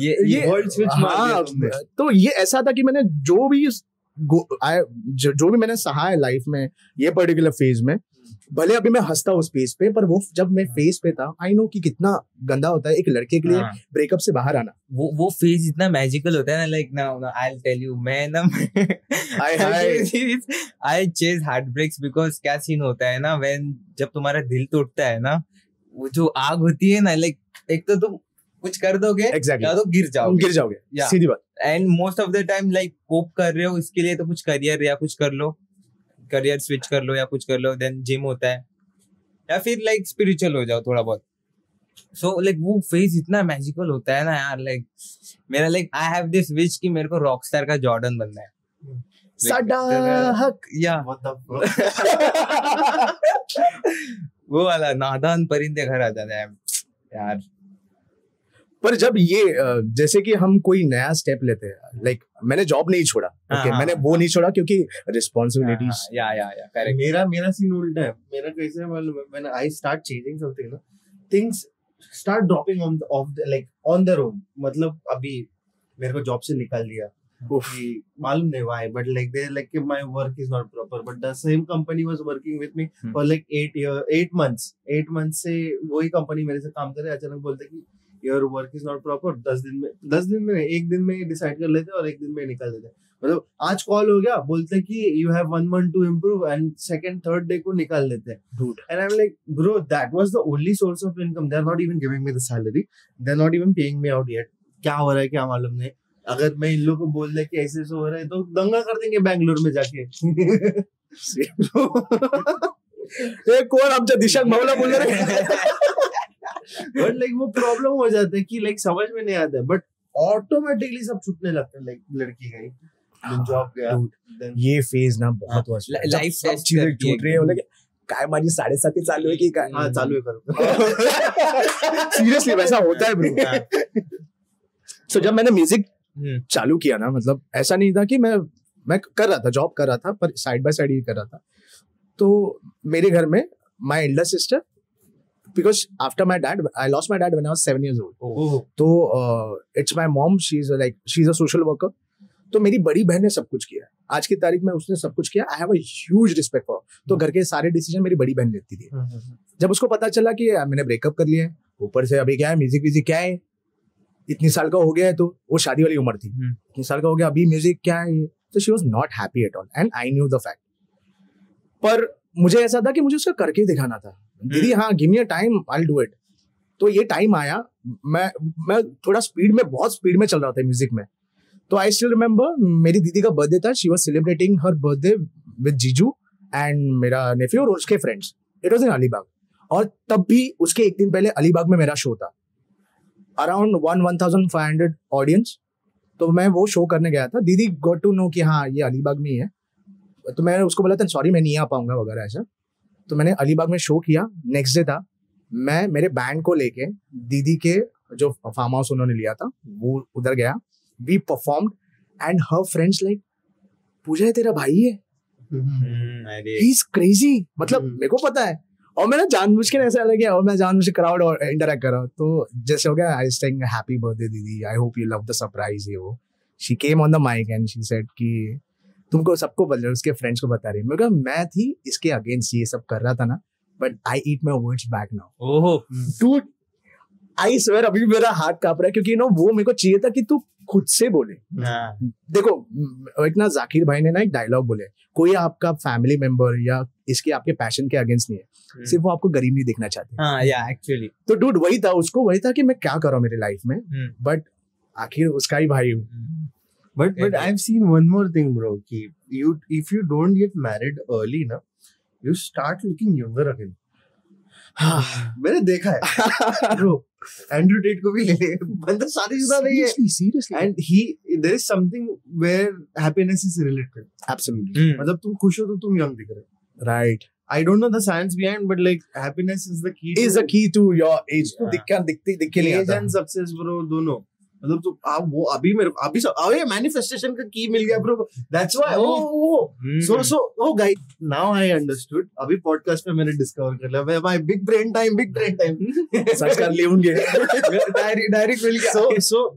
ये ये world switch मार दिया हाँ तो ये ऐसा था कि मैंने जो भी जो, जो भी मैंने सहा है लाइफ में ये पर्टिकुलर फ़ेज़ में भले अभी मैं हंसता हूँ उस फ़ेज़ पे पर वो जब मैं फ़ेज़ पे था आई नो कि कितना गंदा होता है एक लड़के के लिए हाँ, ब्रेकअप से बाहर आना। वो वो फ़ेज़ इतना मैजिकल होता है ना लाइक ना आई टेल यू मैं ना I chase heart breaks because क्या सीन होता है ना व्हेन जब तुम्हारा दिल टूटता है ना वो जो आग होती है ना लाइक एक तो तुम कुछ कर दोगे या तो गिर जाओगे। गिर जाओगे Yeah. सीधी बात। And most of the time like cope कर रहे हो इसके लिए तो कुछ करियर या कुछ कर लो। करियर स्विच कर लो या कुछ कर लो देन जिम होता है। या फिर लाइक like, स्पिरिचुअल हो जाओ थोड़ा बहुत। सो so, लाइक like, वो फ़ेज़ इतना मैजिकल होता है ना यार लाइक like, मेरा like I have this which कि मेरे को रॉकस्टार का जॉर्डन बनना है। साडा हक या? वो वाला नादान परिंदे घर आ जाते हैं। यार। पर जब ये जैसे कि हम कोई नया स्टेप लेते हैं लाइक मैंने जॉब नहीं छोड़ा हाँ, ओके हाँ, मैंने हाँ। वो नहीं छोड़ा क्योंकि रिस्पॉन्सिबिलिटीज या या या करेक्ट मेरा मेरा सीन उल्टा है। मेरा कैसे है मालूम है when I start changing something ना things start dropping on off like on their own मतलब अभी मेरे को जॉब से निकाल दिया। मालूम नहीं why but like they like my work is not proper but the same company was working with me Hmm. For like 8 year 8 months 8 months से वही कंपनी मेरे से काम करे अचानक बोलते कि your work is not proper 10 दिन में 10 दिन में एक दिन में डिसाइड कर लेते और एक दिन में निकाल देते मतलब आज कॉल हो गया बोलते कि you have one month to improve and second third day को निकाल देते हैं Dude. and I'm like, bro, that was the only source of income. They're not even giving me the salary. They're not even paying me out yet. क्या हो रहा है क्या मालूम नहीं अगर मैं इन लोगों को बोल दे कि ऐसे ऐसे हो रहा है तो दंगा कर देंगे बैंगलोर में जाके। ये कोण आमच्या दिशाक मावला बोल रहे बट लाइक वो प्रॉब्लम हो जाता है कि लाइक समझ में नहीं आता बट ऑटोमेटिकली सब छूटने लगता है लाइक लड़की गई जॉब गया ये फ़ेज़ ना बहुत हाँ, वर्ष ला- सब चीज़ें छूट रही है काय माझी साडेसाती चालू आहे की काय? हाँ चालू है करो सीरियसली वैसा होता है ब्रो सो जब मैंने म्यूज़िक चालू किया ना मतलब ऐसा नहीं था कि मैं मैं कर रहा था जॉब कर रहा था पर साइड बाय साइड ये कर रहा था। तो मेरे घर में my elder sister because after my dad I lost my dad when I was 7 years old तो it's my mom she is like she is a social worker तो मेरी बड़ी बहन ने सब कुछ किया। आज की तारीख में उसने सब कुछ किया। I have a huge respect for तो घर के सारे डिसीज़न मेरी बड़ी बहन लेती थी। जब उसको पता चला कि मैंने ब्रेकअप कर लिया है ऊपर से अभी क्या है म्यूज़िक व्यूजिक क्या है? इतनी साल का हो गया है तो वो शादी वाली उम्र थी। हम्म। इतनी साल का हो गया अभी म्यूज़िक क्या है ये? तो she was not happy at all and I knew the fact पर मुझे ऐसा था कि मुझे उसका करके दिखाना था। दीदी हाँ give me a time I do it तो ये टाइम आया। मैं मैं थोड़ा स्पीड में बहुत स्पीड में चल रहा था म्यूज़िक में। तो आई स्टिल रिमेम्बर मेरी दीदी का बर्थडे था। She was celebrating her birthday with जीजू एंड मेरा नेफ्यू और उसके friends it was in Alibag और तब भी उसके एक दिन पहले अलीबाग में मेरा शो था। Around one one thousand five hundred audience तो मैं वो शो करने गया था। दीदी गॉट टू नो कि हाँ ये अलीबाग में ही है। तो मैंने उसको बोला था सॉरी मैं नहीं आ पाऊँगा वगैरह ऐसा। तो मैंने अलीबाग में शो किया। नेक्स्ट डे था। मैं मेरे बैंड को लेके दीदी के जो फार्म हाउस उन्होंने लिया था वो उधर गया। We performed and her friends like Pooja है तेरा भाई है? ही इज़ क्रेजी मतलब हम्म। मेरे को पता है। और मैंने जानबूझ के ऐसा लगा और मैं जानबूझ के क्राउड और इंटरेक्ट कर रहा तो जैसे हो गया आई सेइंग हैप्पी बर्थडे दीदी। I hope you love the surprise ये वो। She came on the mike and she said कि तुमको सबको बदल उसके फ्रेंड्स को बता रही मैं कहा मैं थी इसके अगेंस्ट ये सब कर रहा था ना but I eat my words back now ओहो। डूड आई स्वेयर अभी मेरा हाथ काँप रहा है क्योंकि नो वो मेरे को चाहिए था कि तू खुद से बोले। हाँ, देखो इतना जाकिर भाई ने ना एक डायलॉग बोले। कोई आपका फैमिली मेंबर या इसके आपके पैशन के अगेंस्ट नहीं है हम्म। सिर्फ़ वो आपको गरीब नहीं दिखना चाहते हाँ या एक्चुअली तो डूड वही था उसको वही था कि मैं क्या करूँ मेरी लाइफ में हम्म। बट आखिर उसका ही भाई हूँ But but Yeah. I've seen one more thing, bro. Ki you if you don't get married early ना, you start looking younger again. मैंने देखा है bro. Andrew Tate को भी ले ले बंदा शादीशुदा नहीं है Seriously, seriously. and he there is something where happiness is related. Absolutely. मतलब तुम खुश हो तो तुम young दिख रहे हो. Right I don't know the science behind but like happiness is the key is a key to your as तो दिक्कत दिखती दिखे नहीं आता। एज एंड सक्सेस ब्रो दोनों। मतलब तो आप वो अभी मेरे अभी सब अरे मैनिफेस्टेशन का की मिल गया bro that's why oh so so oh guys now I understood अभी पॉडकास्ट में मैंने डिस्कवर कर लिया my big brain time big brain time search कर लिए होंगे। डायरी डायरी मिल गया। सो so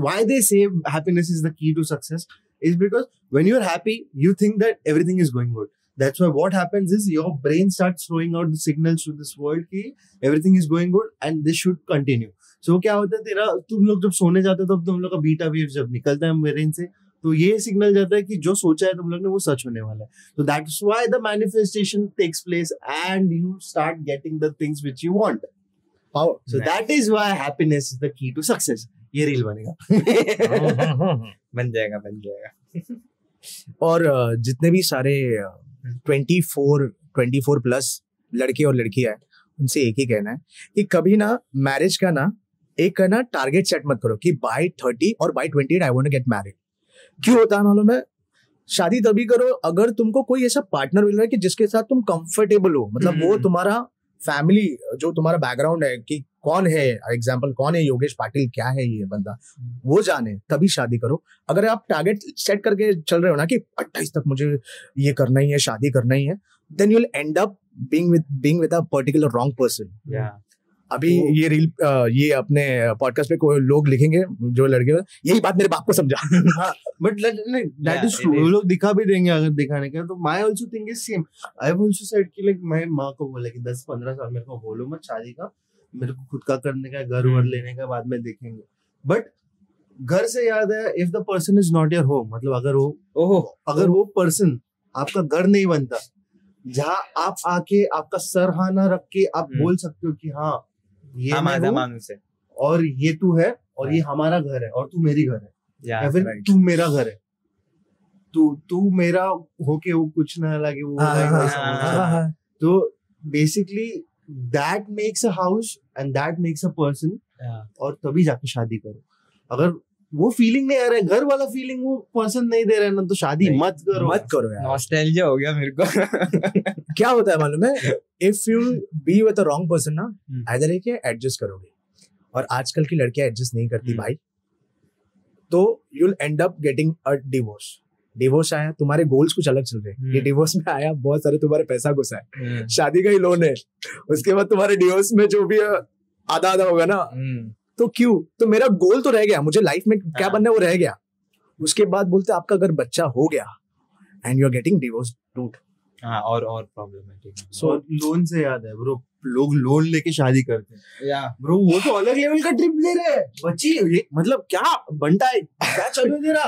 why they say happiness is the key to success is because when you are happy you think that everything is going good that's why what happens is your brain starts throwing out the signals to this world कि everything is going good and this should continue. So क्या होता है तेरा? तुम लोग जब सोने जाते हो तब तुम लोग का बीटा वेव जब निकलता है ब्रेन से तो ये सिग्नल जाता है कि जो सोचा है तुम लोग ने वो सच होने वाला है। तो that's why the manifestation takes place and you start getting the things which you want Power. So that is why happiness is the key to success ये रील बनेगा। बन जाएगा बन जाएगा। और जितने भी सारे twenty four twenty four plus लड़के और लड़कियाँ हैं उनसे एक ही कहना है कि कभी ना मैरिज का ना एक का ना टारगेट सेट मत करो कि बाय थर्टी और by twenty I want get married क्यों होता है मालूम है शादी तभी करो अगर तुमको कोई ऐसा पार्टनर मिल रहा है कि जिसके साथ तुम कंफर्टेबल हो मतलब वो हम्म। तुम्हारा फैमिली, जो तुम्हारा बैकग्राउंड है कि कौन है एग्ज़ाम्पल कौन है योगेश पाटिल, क्या है ये बंदा? वो जाने, तभी शादी करो। अगर आप टारगेट सेट करके चल रहे हो ना कि 28 तक मुझे ये करना ही है, शादी करना ही है then you'll end up being with being with a particular wrong person अभी वो- ये रील ये अपने पॉडकास्ट पे कोई लोग लिखेंगे जो लड़के यही बात मेरे बाप को समझा। बट दैट इज़ ट्रू वो लोग दिखा भी देंगे अगर दिखाने का तो my also think is same I also said कि लाइक मैं माँ को बोला कि 10 15 साल मेरे को बोलो मत शादी का। मेरे को खुद का करने का घर वर हम्म। लेने का बाद में देखेंगे। बट घर से याद है if the person is not your home मतलब अगर वो ओहो। अगर वो पर्सन आपका घर नहीं बनता जहाँ आप आके आपका सर हाना रख के आप हम्म। बोल सकते हो कि हाँ ये हाँ मैं माझा हूँ माणूस है और ये तू है और ये हमारा घर है और तू मेरी घर है। या फिर. तू मेरा घर है। तू तू मेरा होके वो कुछ ना लगे वो हाँ, हाँ, हाँ। हाँ, हाँ, तो basically that makes a house and that makes a person और तभी जाके शादी करो। अगर वो फीलिंग नहीं आ रहा है घर वाला फीलिंग वो पर्सन नहीं दे रहा है ना तो शादी मत करो। मत करो यार। नॉस्टैल्जिया हो गया मेरे को। क्या होता है मालूम है? If you be with wrong person ना हम्म। आइदर है कि एडजस्ट करोगे। और आजकल की लड़कियाँ एडजस्ट नहीं करती हम्म। भाई। तो you'll end up getting a divorce divorce आया तुम्हारे गोल्स कुछ अलग चल रहे हैं। ये हम्म। डिवोर्स में आया बहुत सारे तुम्हारे पैसा घुसा है। हम्म, शादी का ही लोन है। उसके बाद तुम्हारे डिवोर्स में जो भी आधा आधा होगा ना। हम्म, तो क्यों? तो मेरा गोल तो रह गया। मुझे लाइफ में क्या हाँ। बनना है वो रह गया। उसके बाद बोलते आपका अगर बच्चा हो गया। And you are getting divorce dude हाँ और और प्रॉब्लमेटिक सो लोन से याद है ब्रो लोग लोन लेके शादी करते हैं। या। ब्रो वो तो अलग लेवल का ट्रिप ले रहे हैं। बच्ची ये मतलब क्या बनता है? क्या चलो तेरा?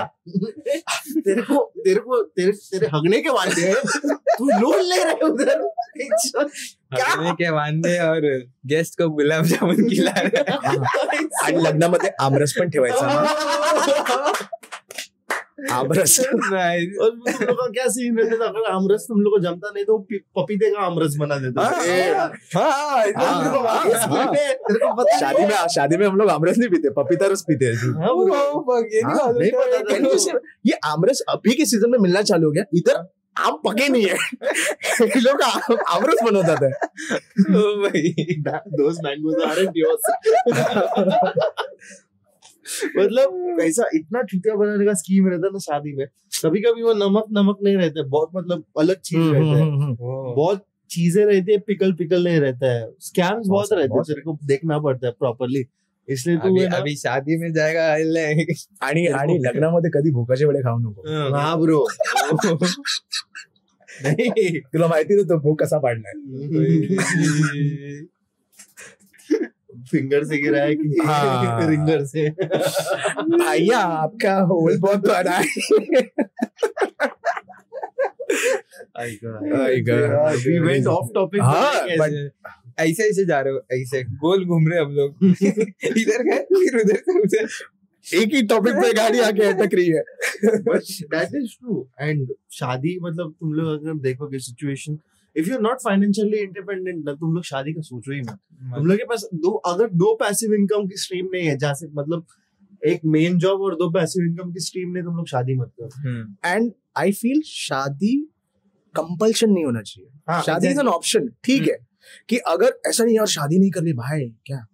तेरे को तेरे को तेरे तेरे हगने के वादे हैं। तू लोन ले रहे उधर। क्या? हगने के वांदे और गेस्ट को गुलाब जामुन खिला रहे आणि लग्नामध्ये आमरस पण ठेवायचा आमरस। और का क्या सीन रहता था? अगर आमरस तुम लोग को जमता नहीं तो पपीते का आमरस बना देते हाँ, थे। हाँ, हाँ, पता शादी में शादी में हम लोग आमरस नहीं पीते पपीता रस पीते हैं। ये था। था। आमरस अभी के सीज़न में मिलना चालू हो गया? इधर आम पके नहीं है। लोग आम- आमरस है ओ भाई। those mangoes aren't yours मतलब ऐसा इतना चूतिया बनाने का स्कीम रहता है ना शादी में कभी कभी वो नमक नमक नहीं रहता है बहुत मतलब अलग चीज़ हम्म, रहता है। बहुत चीज़ें रहती है पिकल पिकल नहीं रहता है। स्कैम्स बहुत रहते हैं तेरे को देखना पड़ता है प्रॉपरली इसलिए तू अभी अभी शादी में जाएगा ले- आणि आणि लग्नामध्ये कधी भोकाचे वडे खाऊ नको। हाँ। ब्रो नहीं। तुला माहिती तर तो भोग कसा पाडलाय फिंगर से गिरा है कि हाँ। रिंगर से। भैया आपका होल बहुत बड़ा है। हाँ, ऐसे ऐसे जा रहे हो ऐसे गोल घूम रहे हम लोग। इधर गए फिर उधर से उधर। एक ही टॉपिक पे गाड़ी आके अटक रही है। That is true. And शादी मतलब तुम लोग अगर देखोगे situation if you are not financially independent ना तुम लोग शादी का सोचो ही मत। तुम लोग के पास दो अगर दो पैसिव इनकम की स्ट्रीम नहीं है जैसे मतलब एक मेन जॉब और दो पैसिव इनकम की स्ट्रीम नहीं तुम लोग शादी मत करो। हम्म, एंड आई फील शादी कंपल्शन नहीं होना चाहिए। हाँ, शादी इज़ एन ऑप्शन ठीक है। कि अगर ऐसा नहीं यार शादी नहीं करनी भाई क्या?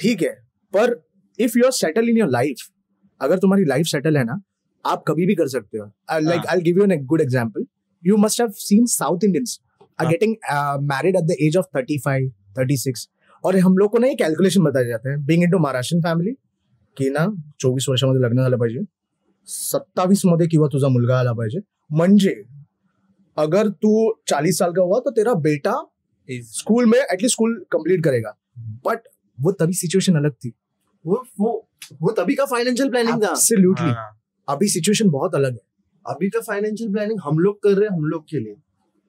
ठीक है। पर if you are settle in your life अगर तुम्हारी लाइफ सेटल है ना आप कभी भी कर सकते हो। Like I give you an good example you must have seen South Indians are. Getting married at the age of 35 36 और हम लोग को ना ये कॅल्क्युलेशन बताए जाते हैं। बिंग इनटू महाराष्ट्रीयन फॅमिली की ना चोवीस वर्षामध्ये लग्न झालं पाहिजे। सत्तावीस मध्ये किंवा तुझा मुलगा आला पाहिजे। म्हणजे अगर तू चालीस साल का हुआ तो तेरा बेटा स्कूल में एटलीस्ट स्कूल कंप्लीट करेगा। बट वो तभी सिचुएशन अलग थी। वो वो वो तभी का फाइनेंशियल प्लानिंग था। एब्सोल्युटली हाँ, अभी सिचुएशन बहुत अलग है। अभी का फाइनेंशियल प्लानिंग हम लोग कर रहे हैं हम लोग के लिए।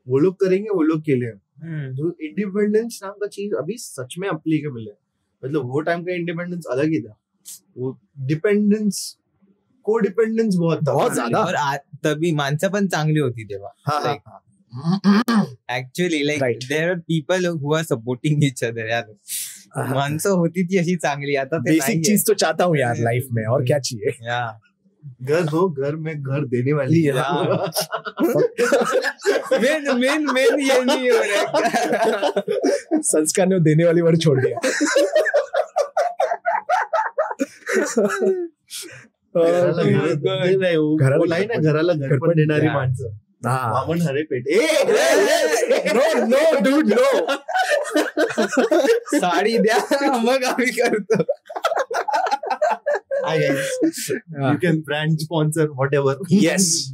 वो लोग करेंगे वो लोग के लिए हम्म, जो इंडिपेंडेंस नाम का चीज़ अभी सच में अप्लीकेबल है। मतलब वो टाइम का इंडिपेंडेंस अलग ही था। वो डिपेंडेंस को डिपेंडेंस बहुत था। बहुत ज़्यादा। और तभी माणसं पण चांगली होती तेव्हा। हाँ हाँ Like, like there are people who are supporting each other यार। माणसं होती ती अशी चांगली आता ते बेसिक चीज़ तो चाहता हूँ यार लाइफ में और क्या चाहिए? या घर हो घर में घर देने वाली है हाँ. मेन मेन मेन ये नहीं हो रहा है संस्कार ने देने वाली वर्ड छोड़ दिया घराला घर पण- देणारी माणसं हाँ वामन हरे पेट ए no no dude no sari द्या मग आम्ही करतो you can brand sponsor whatever yes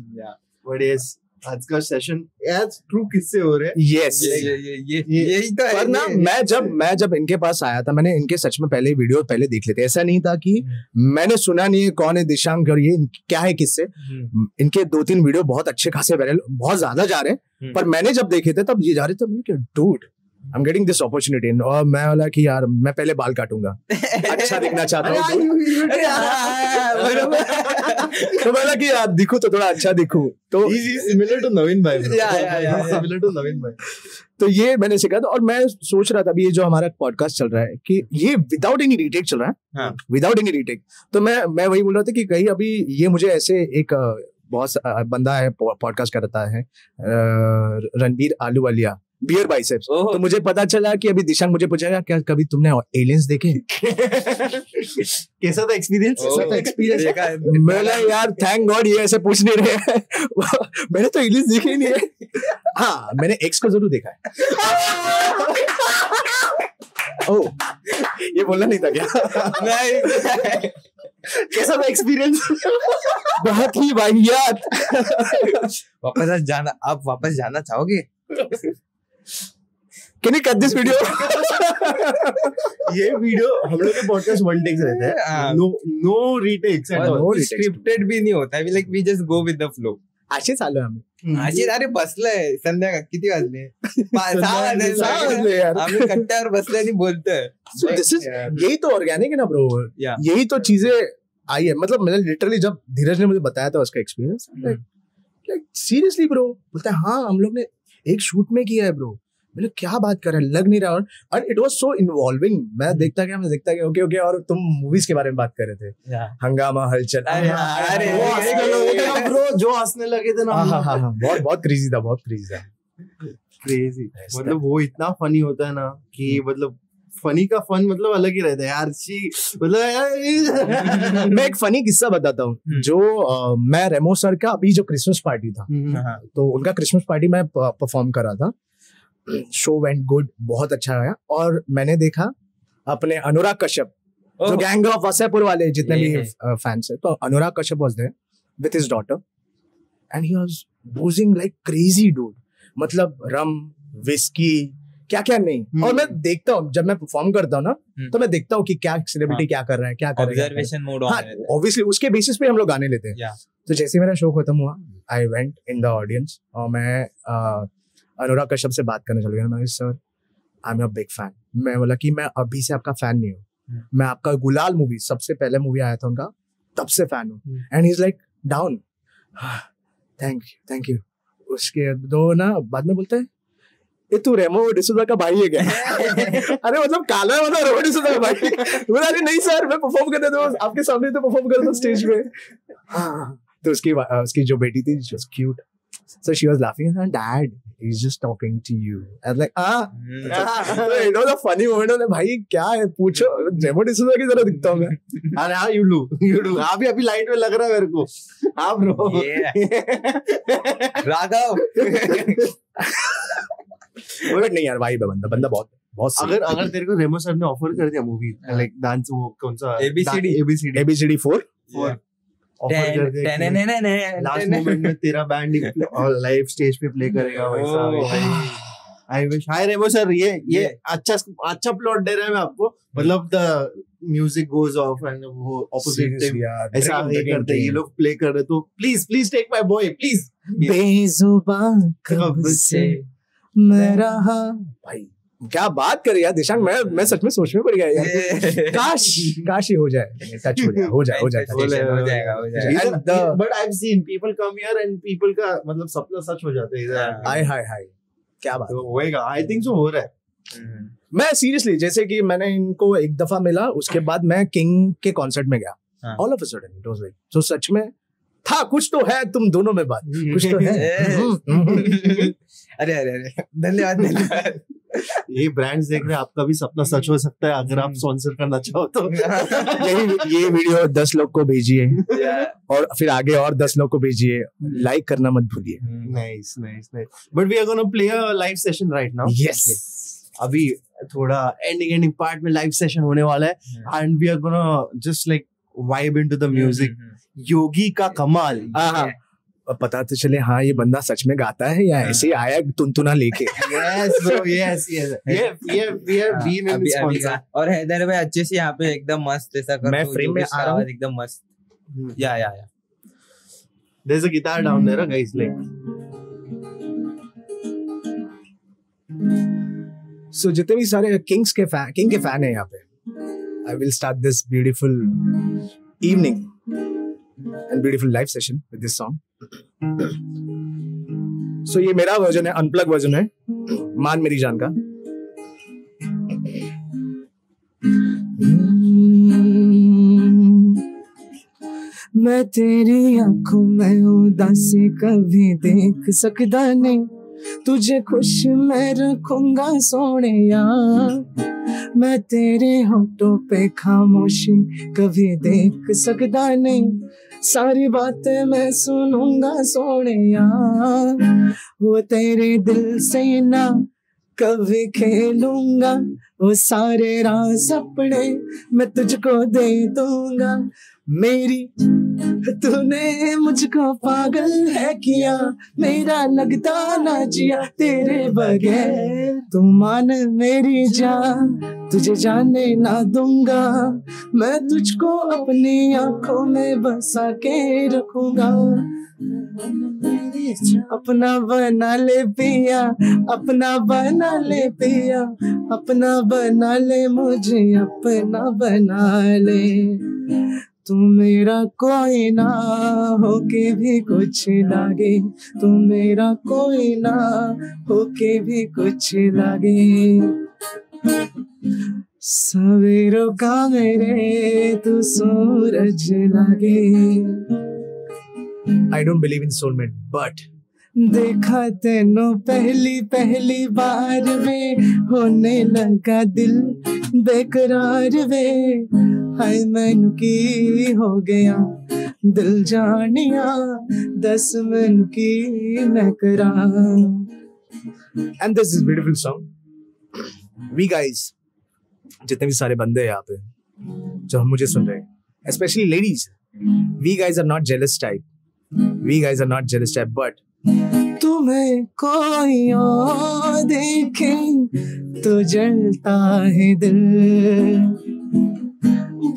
but yes आज का सेशन आज ट्रू किस्से हो रहे हैं। यस ये ये ये ये ये- यही तो है पर ना मैं जब मैं जब इनके पास आया था मैंने इनके सच में पहले वीडियो पहले देख लेते ऐसा नहीं था कि मैंने सुना नहीं है कौन है दिशांक और ये क्या है किससे। हम्म, इनके दो तीन वीडियो बहुत अच्छे खासे वायरल बहुत ज़्यादा जा रहे हैं। हम्म। पर मैंने जब देखे थे तब ये जा रहे थे मैंने dude I am getting this opportunity और मैं बोला कि यार मैं पहले बाल काटूँगा। अच्छा दिखना चाहता हूँ। तो- बोला कि यार दिखूं तो थोड़ा अच्छा दिखूं। तो सिमिलर टू नवीन भाई. Similar to नवीन भाई तो ये मैंने सीखा था और मैं सोच रहा था अभी ये जो हमारा पॉडकास्ट चल रहा है कि ये विदाउट एनी रीटेक चल रहा है। हाँ. विदाउट एनी रीटेक तो मैं मैं वही बोल रहा था कि कहीं अभी ये मुझे ऐसे एक बहुत बंदा है पॉडकास्ट करता है रणबीर आलू वालिया बियर बाइसेप्स ओह. तो मुझे पता चला कि अभी दिशांक मुझे पूछेगा क्या कभी तुमने एलियंस देखे? कैसा था एक्सपीरियंस ओह. था है. मैंने यार थैंक गॉड ये ऐसे पूछ नहीं रहे मैंने तो एलियंस देखे ही नहीं है। हाँ मैंने एक्स को ज़रूर देखा है। ओह ये बोलना नहीं था क्या? नहीं. कैसा था एक्सपीरियंस बहुत ही वाहियात। वापस जाना आप वापस जाना चाहोगे? Can you cut this video ये वीडियो हम लोग के पॉडकास्ट वन टेक्स रहते हैं. No no retakes retakes. Scripted भी नहीं होता like we just go with the flow असेच आलो आम्ही अशी अरे बसलंय संध्याकाळ किती वाजले सहा वाजले सहा सहा वाजले यार. आम्ही कट्ट्यावर बसलोय आणि बोलतोय यही तो ऑर्गेनिक है ना ब्रो यही तो चीज़ें आई है। मतलब मैंने लिटरली जब धीरज ने मुझे बताया था उसका एक्सपीरियंस लाइक सीरियसली ब्रो बोलता है हाँ हम लोग ने एक शूट में किया है ब्रो मैंने क्या बात कर रहे हैं? लग नहीं रहा और और इट वाज सो इन्वॉल्विंग मैं देखता गया मैं देखता गया ओके ओके और तुम मूवीज़ के बारे में बात कर रहे थे। हंगामा हलचल। अरे, अरे, वो ब्रो जो हंसने लगे थे ना। हाँ हाँ हाँ हाँ, बहुत बहुत क्रेजी था बहुत क्रेजी था। क्रेजी मतलब वो इतना फनी होता है ना कि मतलब फनी का फन मतलब अलग ही रहता है यार शी मतलब मैं एक फनी किस्सा बताता हूँ हम्म। जो अ, मैं रेमो सर का अभी जो क्रिसमस पार्टी था हाँ. तो उनका क्रिसमस पार्टी में परफॉर्म कर रहा था। शो वेंट गुड बहुत अच्छा आया और मैंने देखा अपने अनुराग कश्यप जो गैंग ऑफ़ वसेपुर वाले जितने भी फैंस है तो Anurag Kashyap was there with his daughter and he was boozing like crazy dude मतलब रम विस्की क्या क्या नहीं हम्म। और मैं देखता हूँ जब मैं परफॉर्म करता हूँ ना हम्म. तो मैं देखता हूँ कि क्या सेलिब्रिटी हाँ. क्या कर रहा है क्या कर रहा ऑब्जर्वेशन मोड हाँ ऑब्वियसली उसके बेसिस पे हम लोग गाने लेते हैं Yeah. तो जैसे मेरा शो खत्म हुआ I went in the audience और मैं अ, अनुराग कश्यप से बात करने चल गया मैं sir I am a big fan मैं बोला कि मैं अभी से आपका फ़ैन नहीं हूँ। Hmm. मैं आपका गुलाल मूवी सबसे पहले मूवी आया था उनका तब से फ़ैन हूँ. And is like down thank you thank you उसके दो ना बाद में बोलते हैं ये तू रेमो डिसूजा का भाई है क्या? अरे मतलब काला है मतलब रेमो डिसूजा का भाई। बोला अरे नहीं सर मैं परफॉर्म करने दो आपके सामने तो परफॉर्म कर दो स्टेज पे हाँ तो उसकी उसकी जो बेटी थी was cute so she was laughing and dad. He's just talking to you. I was like ah so it was a funny moment मैंने भाई क्या है? पूछो। रेमो डिसूजा की तरह दिखता हूँ मैं। अरे हाँ यू डू यू डू अभी अभी लाइट में लग रहा है मेरे को। हाँ ब्रो राघव। बट नहीं यार भाई बंदा बंदा बहुत बहुत अगर अगर तेरे को रेमो सर ने ऑफ़र कर दिया मूवी लाइक डांस वो कौन सा? एबीसीडी एबीसीडी 4 ऑफ़र कर दिया लास्ट मोमेंट में तेरा बैंड लाइव स्टेज पे प्ले करेगा वैसा I wish hi Remo sir ये ये अच्छा अच्छा प्लॉट दे रहे हैं मैं आपको। मतलब the music goes off and वो ऑपोजिट ऐसा ये करते ये लोग प्ले कर रहे तो please please take my boy please बेजुबान कब से मैं रहा? भाई क्या बात कर यार दिशांक मैं मैं सच में सोच में पड़ गया यार। काश काश ही हो जाए। टच हो जाए हो जाए हो जाए हो जाएगा हो जाएगा। But I have seen people come here and people का मतलब सपना सच हो जाते हैं हाय हाय हाय। क्या बात। तो होएगा। आई थिंक सो हो रहा है। हम्म. मैं सीरियसली जैसे कि मैंने इनको एक दफ़ा मिला उसके बाद मैं किंग के कॉन्सर्ट में गया। हाँ. All of a sudden it was like तो सच में था कुछ तो है तुम दोनों में बात। कुछ तो है। हम्म, हम्म। अरे अरे अरे धन्यवाद धन्यवाद। ये ब्रांड्स देख रहे हैं आपका भी सपना सच हो सकता है अगर आप स्पॉन्सर करना चाहो तो। यही ये वीडियो दस लोग को भेजिए। और फिर आगे और दस लोग को भेजिए। लाइक करना मत भूलिए। Nice nice nice but we are gonna play a live session right now yes अभी थोड़ा एंडिंग एंडिंग पार्ट में लाइव सेशन होने वाला है। And we are gonna just like vibe into the music Yogi का कमाल। पता तो चले हाँ ये बंदा सच में गाता है या ऐसे ही। आया तुनतुना लेके? और हैदर भाई अच्छे से यहाँ पे एकदम मस्त ऐसा कर मैं जो में आ रहा हूँ। एकदम मस्त। या या या। There's a guitar down there guys like सो जितने भी सारे किंग्स के फ़ैन किंग के फ़ैन है यहाँ पे I will start this beautiful evening and beautiful live session with this song so ये मेरा वर्जन है अनप्लग वर्जन है मान मेरी जान का मैं तेरी आँखों में उदासी कभी देख सकता नहीं। तुझे खुश मैं रखूँगा सोने मैं तेरे होठों पे खामोशी कभी देख सकता नहीं। सारी बातें मैं सुनूँगा सोने वो तेरे दिल से ना कभी खेलूँगा, वो सारे राज अपने मैं तुझको दे दूँगा। मेरी तूने मुझको पागल है किया, मेरा लगता ना जिया तेरे बगैर। तू मान मेरी जान तुझे जाने ना दूँगा। मैं तुझको अपनी आँखों में बसा के रखूँगा। अपना बना ले पिया, अपना बना ले पिया, अपना बना ले मुझे, अपना बना ले। तू मेरा कोई ना हो के भी कुछ लागे। तू मेरा कोई ना हो के भी कुछ लागे। सवेरों का मेरे तू सूरज लागे। I don't believe in soulmate but देखा तेनो पहली पहली बार में होने लगा दिल बेकरार वे। हाय मैन की हो गया दिल जानिया दस मन की मैं करा and this is beautiful song we guys जितने भी सारे बंदे हैं यहाँ पे, जो हम मुझे सुन रहे हैं specially ladies we guys are not jealous type we guys are not jealous type but तुम्हें कोई और देखे तो जलता है दिल।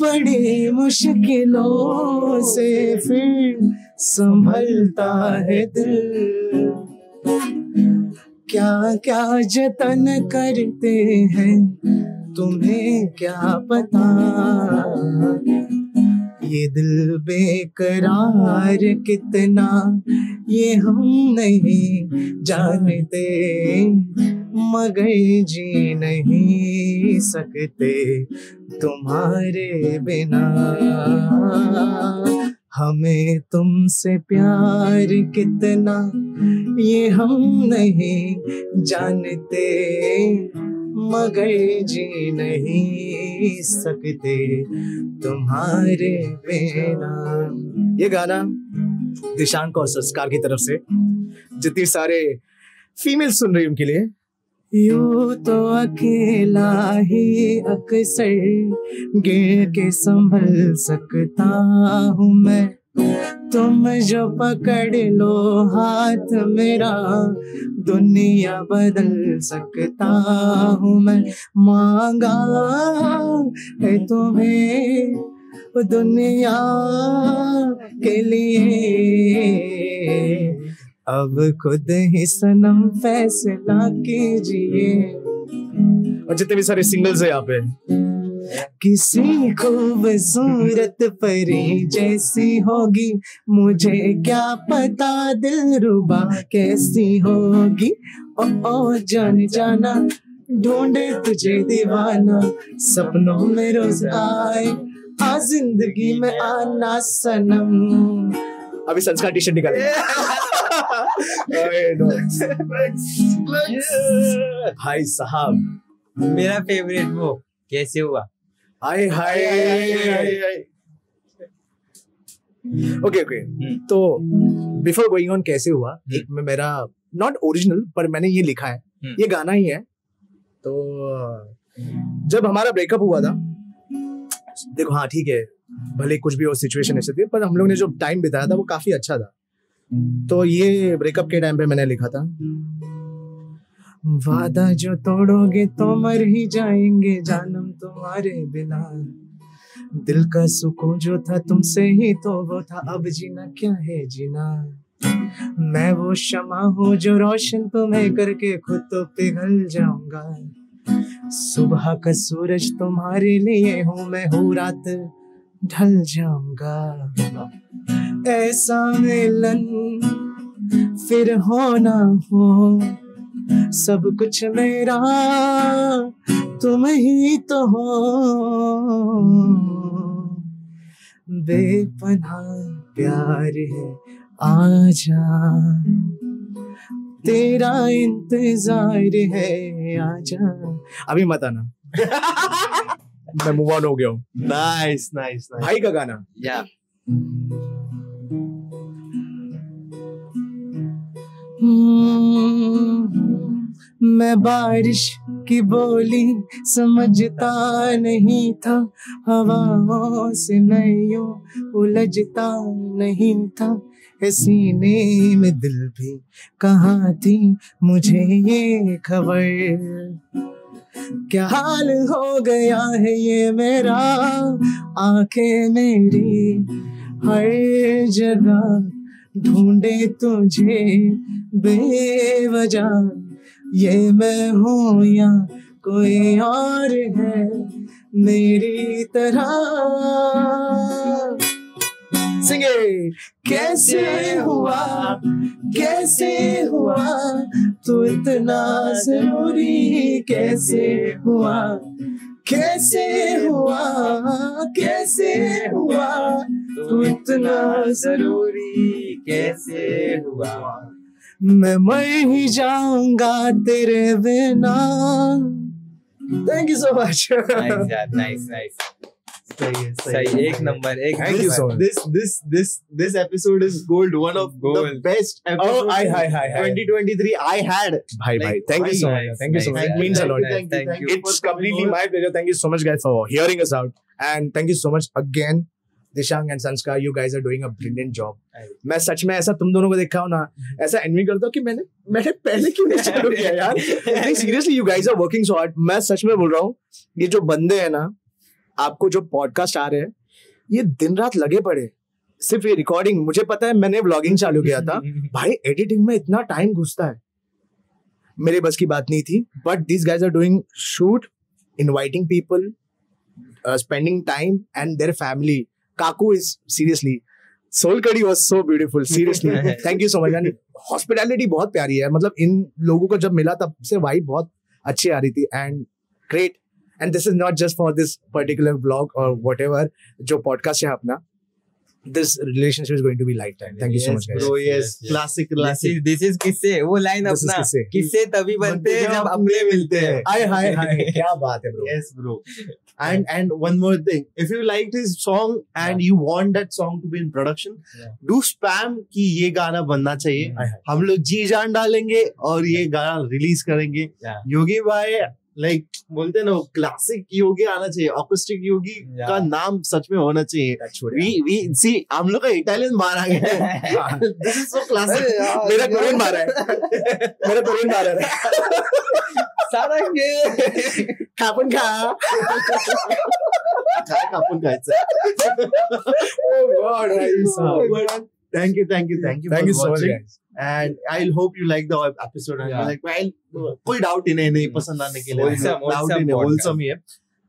बड़ी मुश्किलों से फिर संभलता है दिल। क्या क्या जतन करते हैं तुम्हें क्या पता? ये दिल बेकरार कितना? ये हम नहीं जानते, मगर जी नहीं सकते तुम्हारे बिना। हमें तुमसे प्यार कितना? ये हम नहीं जानते मगर जी नहीं सकते तुम्हारे बिना। ये गाना दिशांक और संस्कार की तरफ़ से जितनी सारे फीमेल सुन रही उनके लिए। यू तो अकेला ही अक्सर गिर के संभल सकता हूँ मैं। तुम जो पकड़ लो हाथ मेरा, दुनिया बदल सकता हूँ मैं। मांगा है तुम्हें दुनिया के लिए। अब खुद ही सनम फैसला कीजिए। और जितने भी सारे सिंगल्स है यहाँ पे किसी खूबसूरत परी जैसी होगी मुझे क्या पता दिल रुबा कैसी होगी? ओ ओ जान जाना ढूंढे तुझे दीवाना सपनों में रोज आए आ ज़िंदगी में आना सनम। अभी संस्कार टी शर्ट निकाले भाई साहब मेरा फेवरेट वो कैसे हुआ? हाय हाय ओके ओके तो बिफोर गोइंग ऑन कैसे हुआ? हम्म। एक में मेरा नॉट ओरिजिनल पर मैंने ये लिखा है। हम्म। ये गाना ही है। तो जब हमारा ब्रेकअप हुआ था देखो हाँ ठीक है भले कुछ भी और सिचुएशन ऐसे थी पर हम लोग ने जो टाइम बिताया था वो काफ़ी अच्छा था। तो ये ब्रेकअप के टाइम पे मैंने लिखा था। वादा जो तोड़ोगे तो मर ही जाएँगे, जानम तुम्हारे बिना। दिल का सुकून जो था तुमसे ही तो वो था, अब जीना क्या है जीना? मैं वो क्षमा हूँ जो रोशन तुम्हें करके खुद तो पिघल जाऊँगा। सुबह का सूरज तुम्हारे लिए हूँ, मैं हूँ रात ढल जाऊँगा। ऐसा मिलन फिर हो ना हो सब कुछ मेरा तुम ही तो हो। बेपनाह प्यार है आजा। तेरा इंतज़ार है आजा। अभी मत आना। मैं मूव ऑन हो गया हूँ। नाइस नाइस नाइस भाई का गाना। या मैं बारिश की बोली समझता नहीं था, हवाओं से यूँ उलझता नहीं था। सीने में दिल भी कहाँ थी मुझे ये खबर? क्या हाल हो गया है ये मेरा? आँखें मेरी हर जगह ढूंढे तुझे, बेवजह ये मैं हूँ या कोई और है मेरी तरह। सिंगे, कैसे हुआ कैसे हुआ? तू इतना ज़रूरी कैसे हुआ? कैसे हुआ कैसे हुआ? तू इतना ज़रूरी कैसे हुआ? मैं मर ही जाऊँगा तेरे बिना। Thank you so much nice यार नाइस नाइस सही सही एक नंबर एक thank this this this this episode is gold one of the best and thank you so much again Dishang and Sanskar you guys are doing a brilliant job. मैं सच में ऐसा तुम दोनों को देखा हूँ ना ऐसा एनवी करता हूँ कि मैंने मैंने पहले क्यों नहीं चालू किया यार? नहीं seriously you guys are working so hard मैं सच में बोल रहा हूँ ये जो बंदे हैं ना आपको जो पॉडकास्ट आ रहे हैं ये दिन रात लगे पड़े। सिर्फ़ ये रिकॉर्डिंग मुझे पता है मैंने व्लॉगिंग चालू किया था। भाई एडिटिंग में इतना टाइम घुसता है। मेरे बस की बात नहीं थी but this guys are doing shoot inviting people spending time and their family Kaku is seriously sol kadhi was so beautiful seriously thank you so much यानी हॉस्पिटैलिटी बहुत प्यारी है। मतलब इन लोगों को जब मिला तब से वाइब बहुत अच्छी आ रही थी। And great and this is not just for this particular blog और वट एवर जो पॉडकास्ट है अपना। This relationship is going to be lifetime thank you so much yes bro yes Yes, yes. classic this classic is this is किससे वो line This is अपना किससे? किससे तभी बनते हैं जब अपने मिलते हैं हाय हाय हाय क्या बात है bro yes bro and and one more thing if you liked his song and yeah. you want that song to be in production Yeah. do spam कि ये गाना बनना चाहिए हम लोग जी जान डालेंगे और ये गाना रिलीज़ करेंगे Yeah. योगी भाई लाइक बोलते ना क्लासिक योगी आना चाहिए अकोस्टिक योगी Yeah. का नाम सच में होना चाहिए। वी वी सी हम लोग का इटालियन मारा गया दिस इज़ सो क्लासिक मेरा कोरियन मारा है। मेरा कोरियन मारा है। सारंगे कापून खा। काय कापून खायचं god But thank you thank you thank you thank for you so much guys and I'll hope you like the episode and Yeah. like well कोई doubt ही नहीं नहीं पसंद आने के लिए Wholesome, ही wholesome नहीं wholesome ही है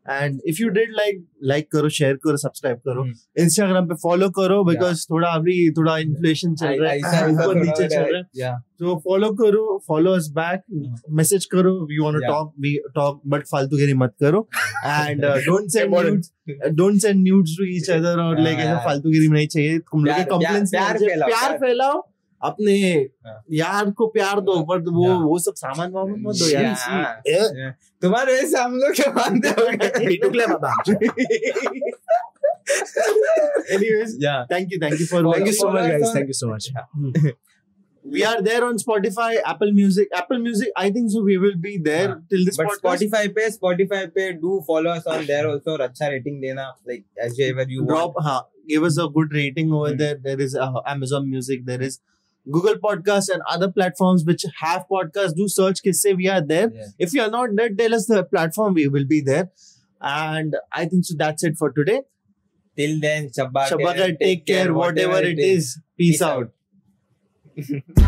and if you did like like करो शेयर करो सब्सक्राइब करो। इंस्टाग्राम पे फॉलो करो बिकॉज़ थोड़ा अभी थोड़ा इन्फ्लेशन चल रहा है। ऊपर नीचे चल रहा है। तो फॉलो करो फॉलो अस बैक मैसेज करो we want to talk we talk but फालतूगिरी मत करो। And don't send nudes don't send nudes to each other और लाइक ऐसा Yeah. फालतूगिरी नहीं चाहिए। तुम लोग के कंप्लेंट्स प्यार। फैलाओ। अपने यार को प्यार दो बट वो वो सब सामान वामान मत दो यार. तुम्हारे वैसे हम लोग क्या मानते हो Anyways, Yeah. thank you, thank you for thank you so much guys thank you so much We are there on Spotify, Apple Music, Apple Music. I think so. We will be there Yeah. till this but podcast. Spotify पे Spotify पे do follow us on there also और अच्छा rating देना like as ever you drop. हाँ, give us a good rating over Hmm. there there is uh, amazon music there is google podcast and other platforms which have podcasts do search kisse we are there. Yeah. if you are not there tell us the platform we will be there. And i think so that's it for today. Till then, Shabba Shabaka, take care whatever it is. peace Peace out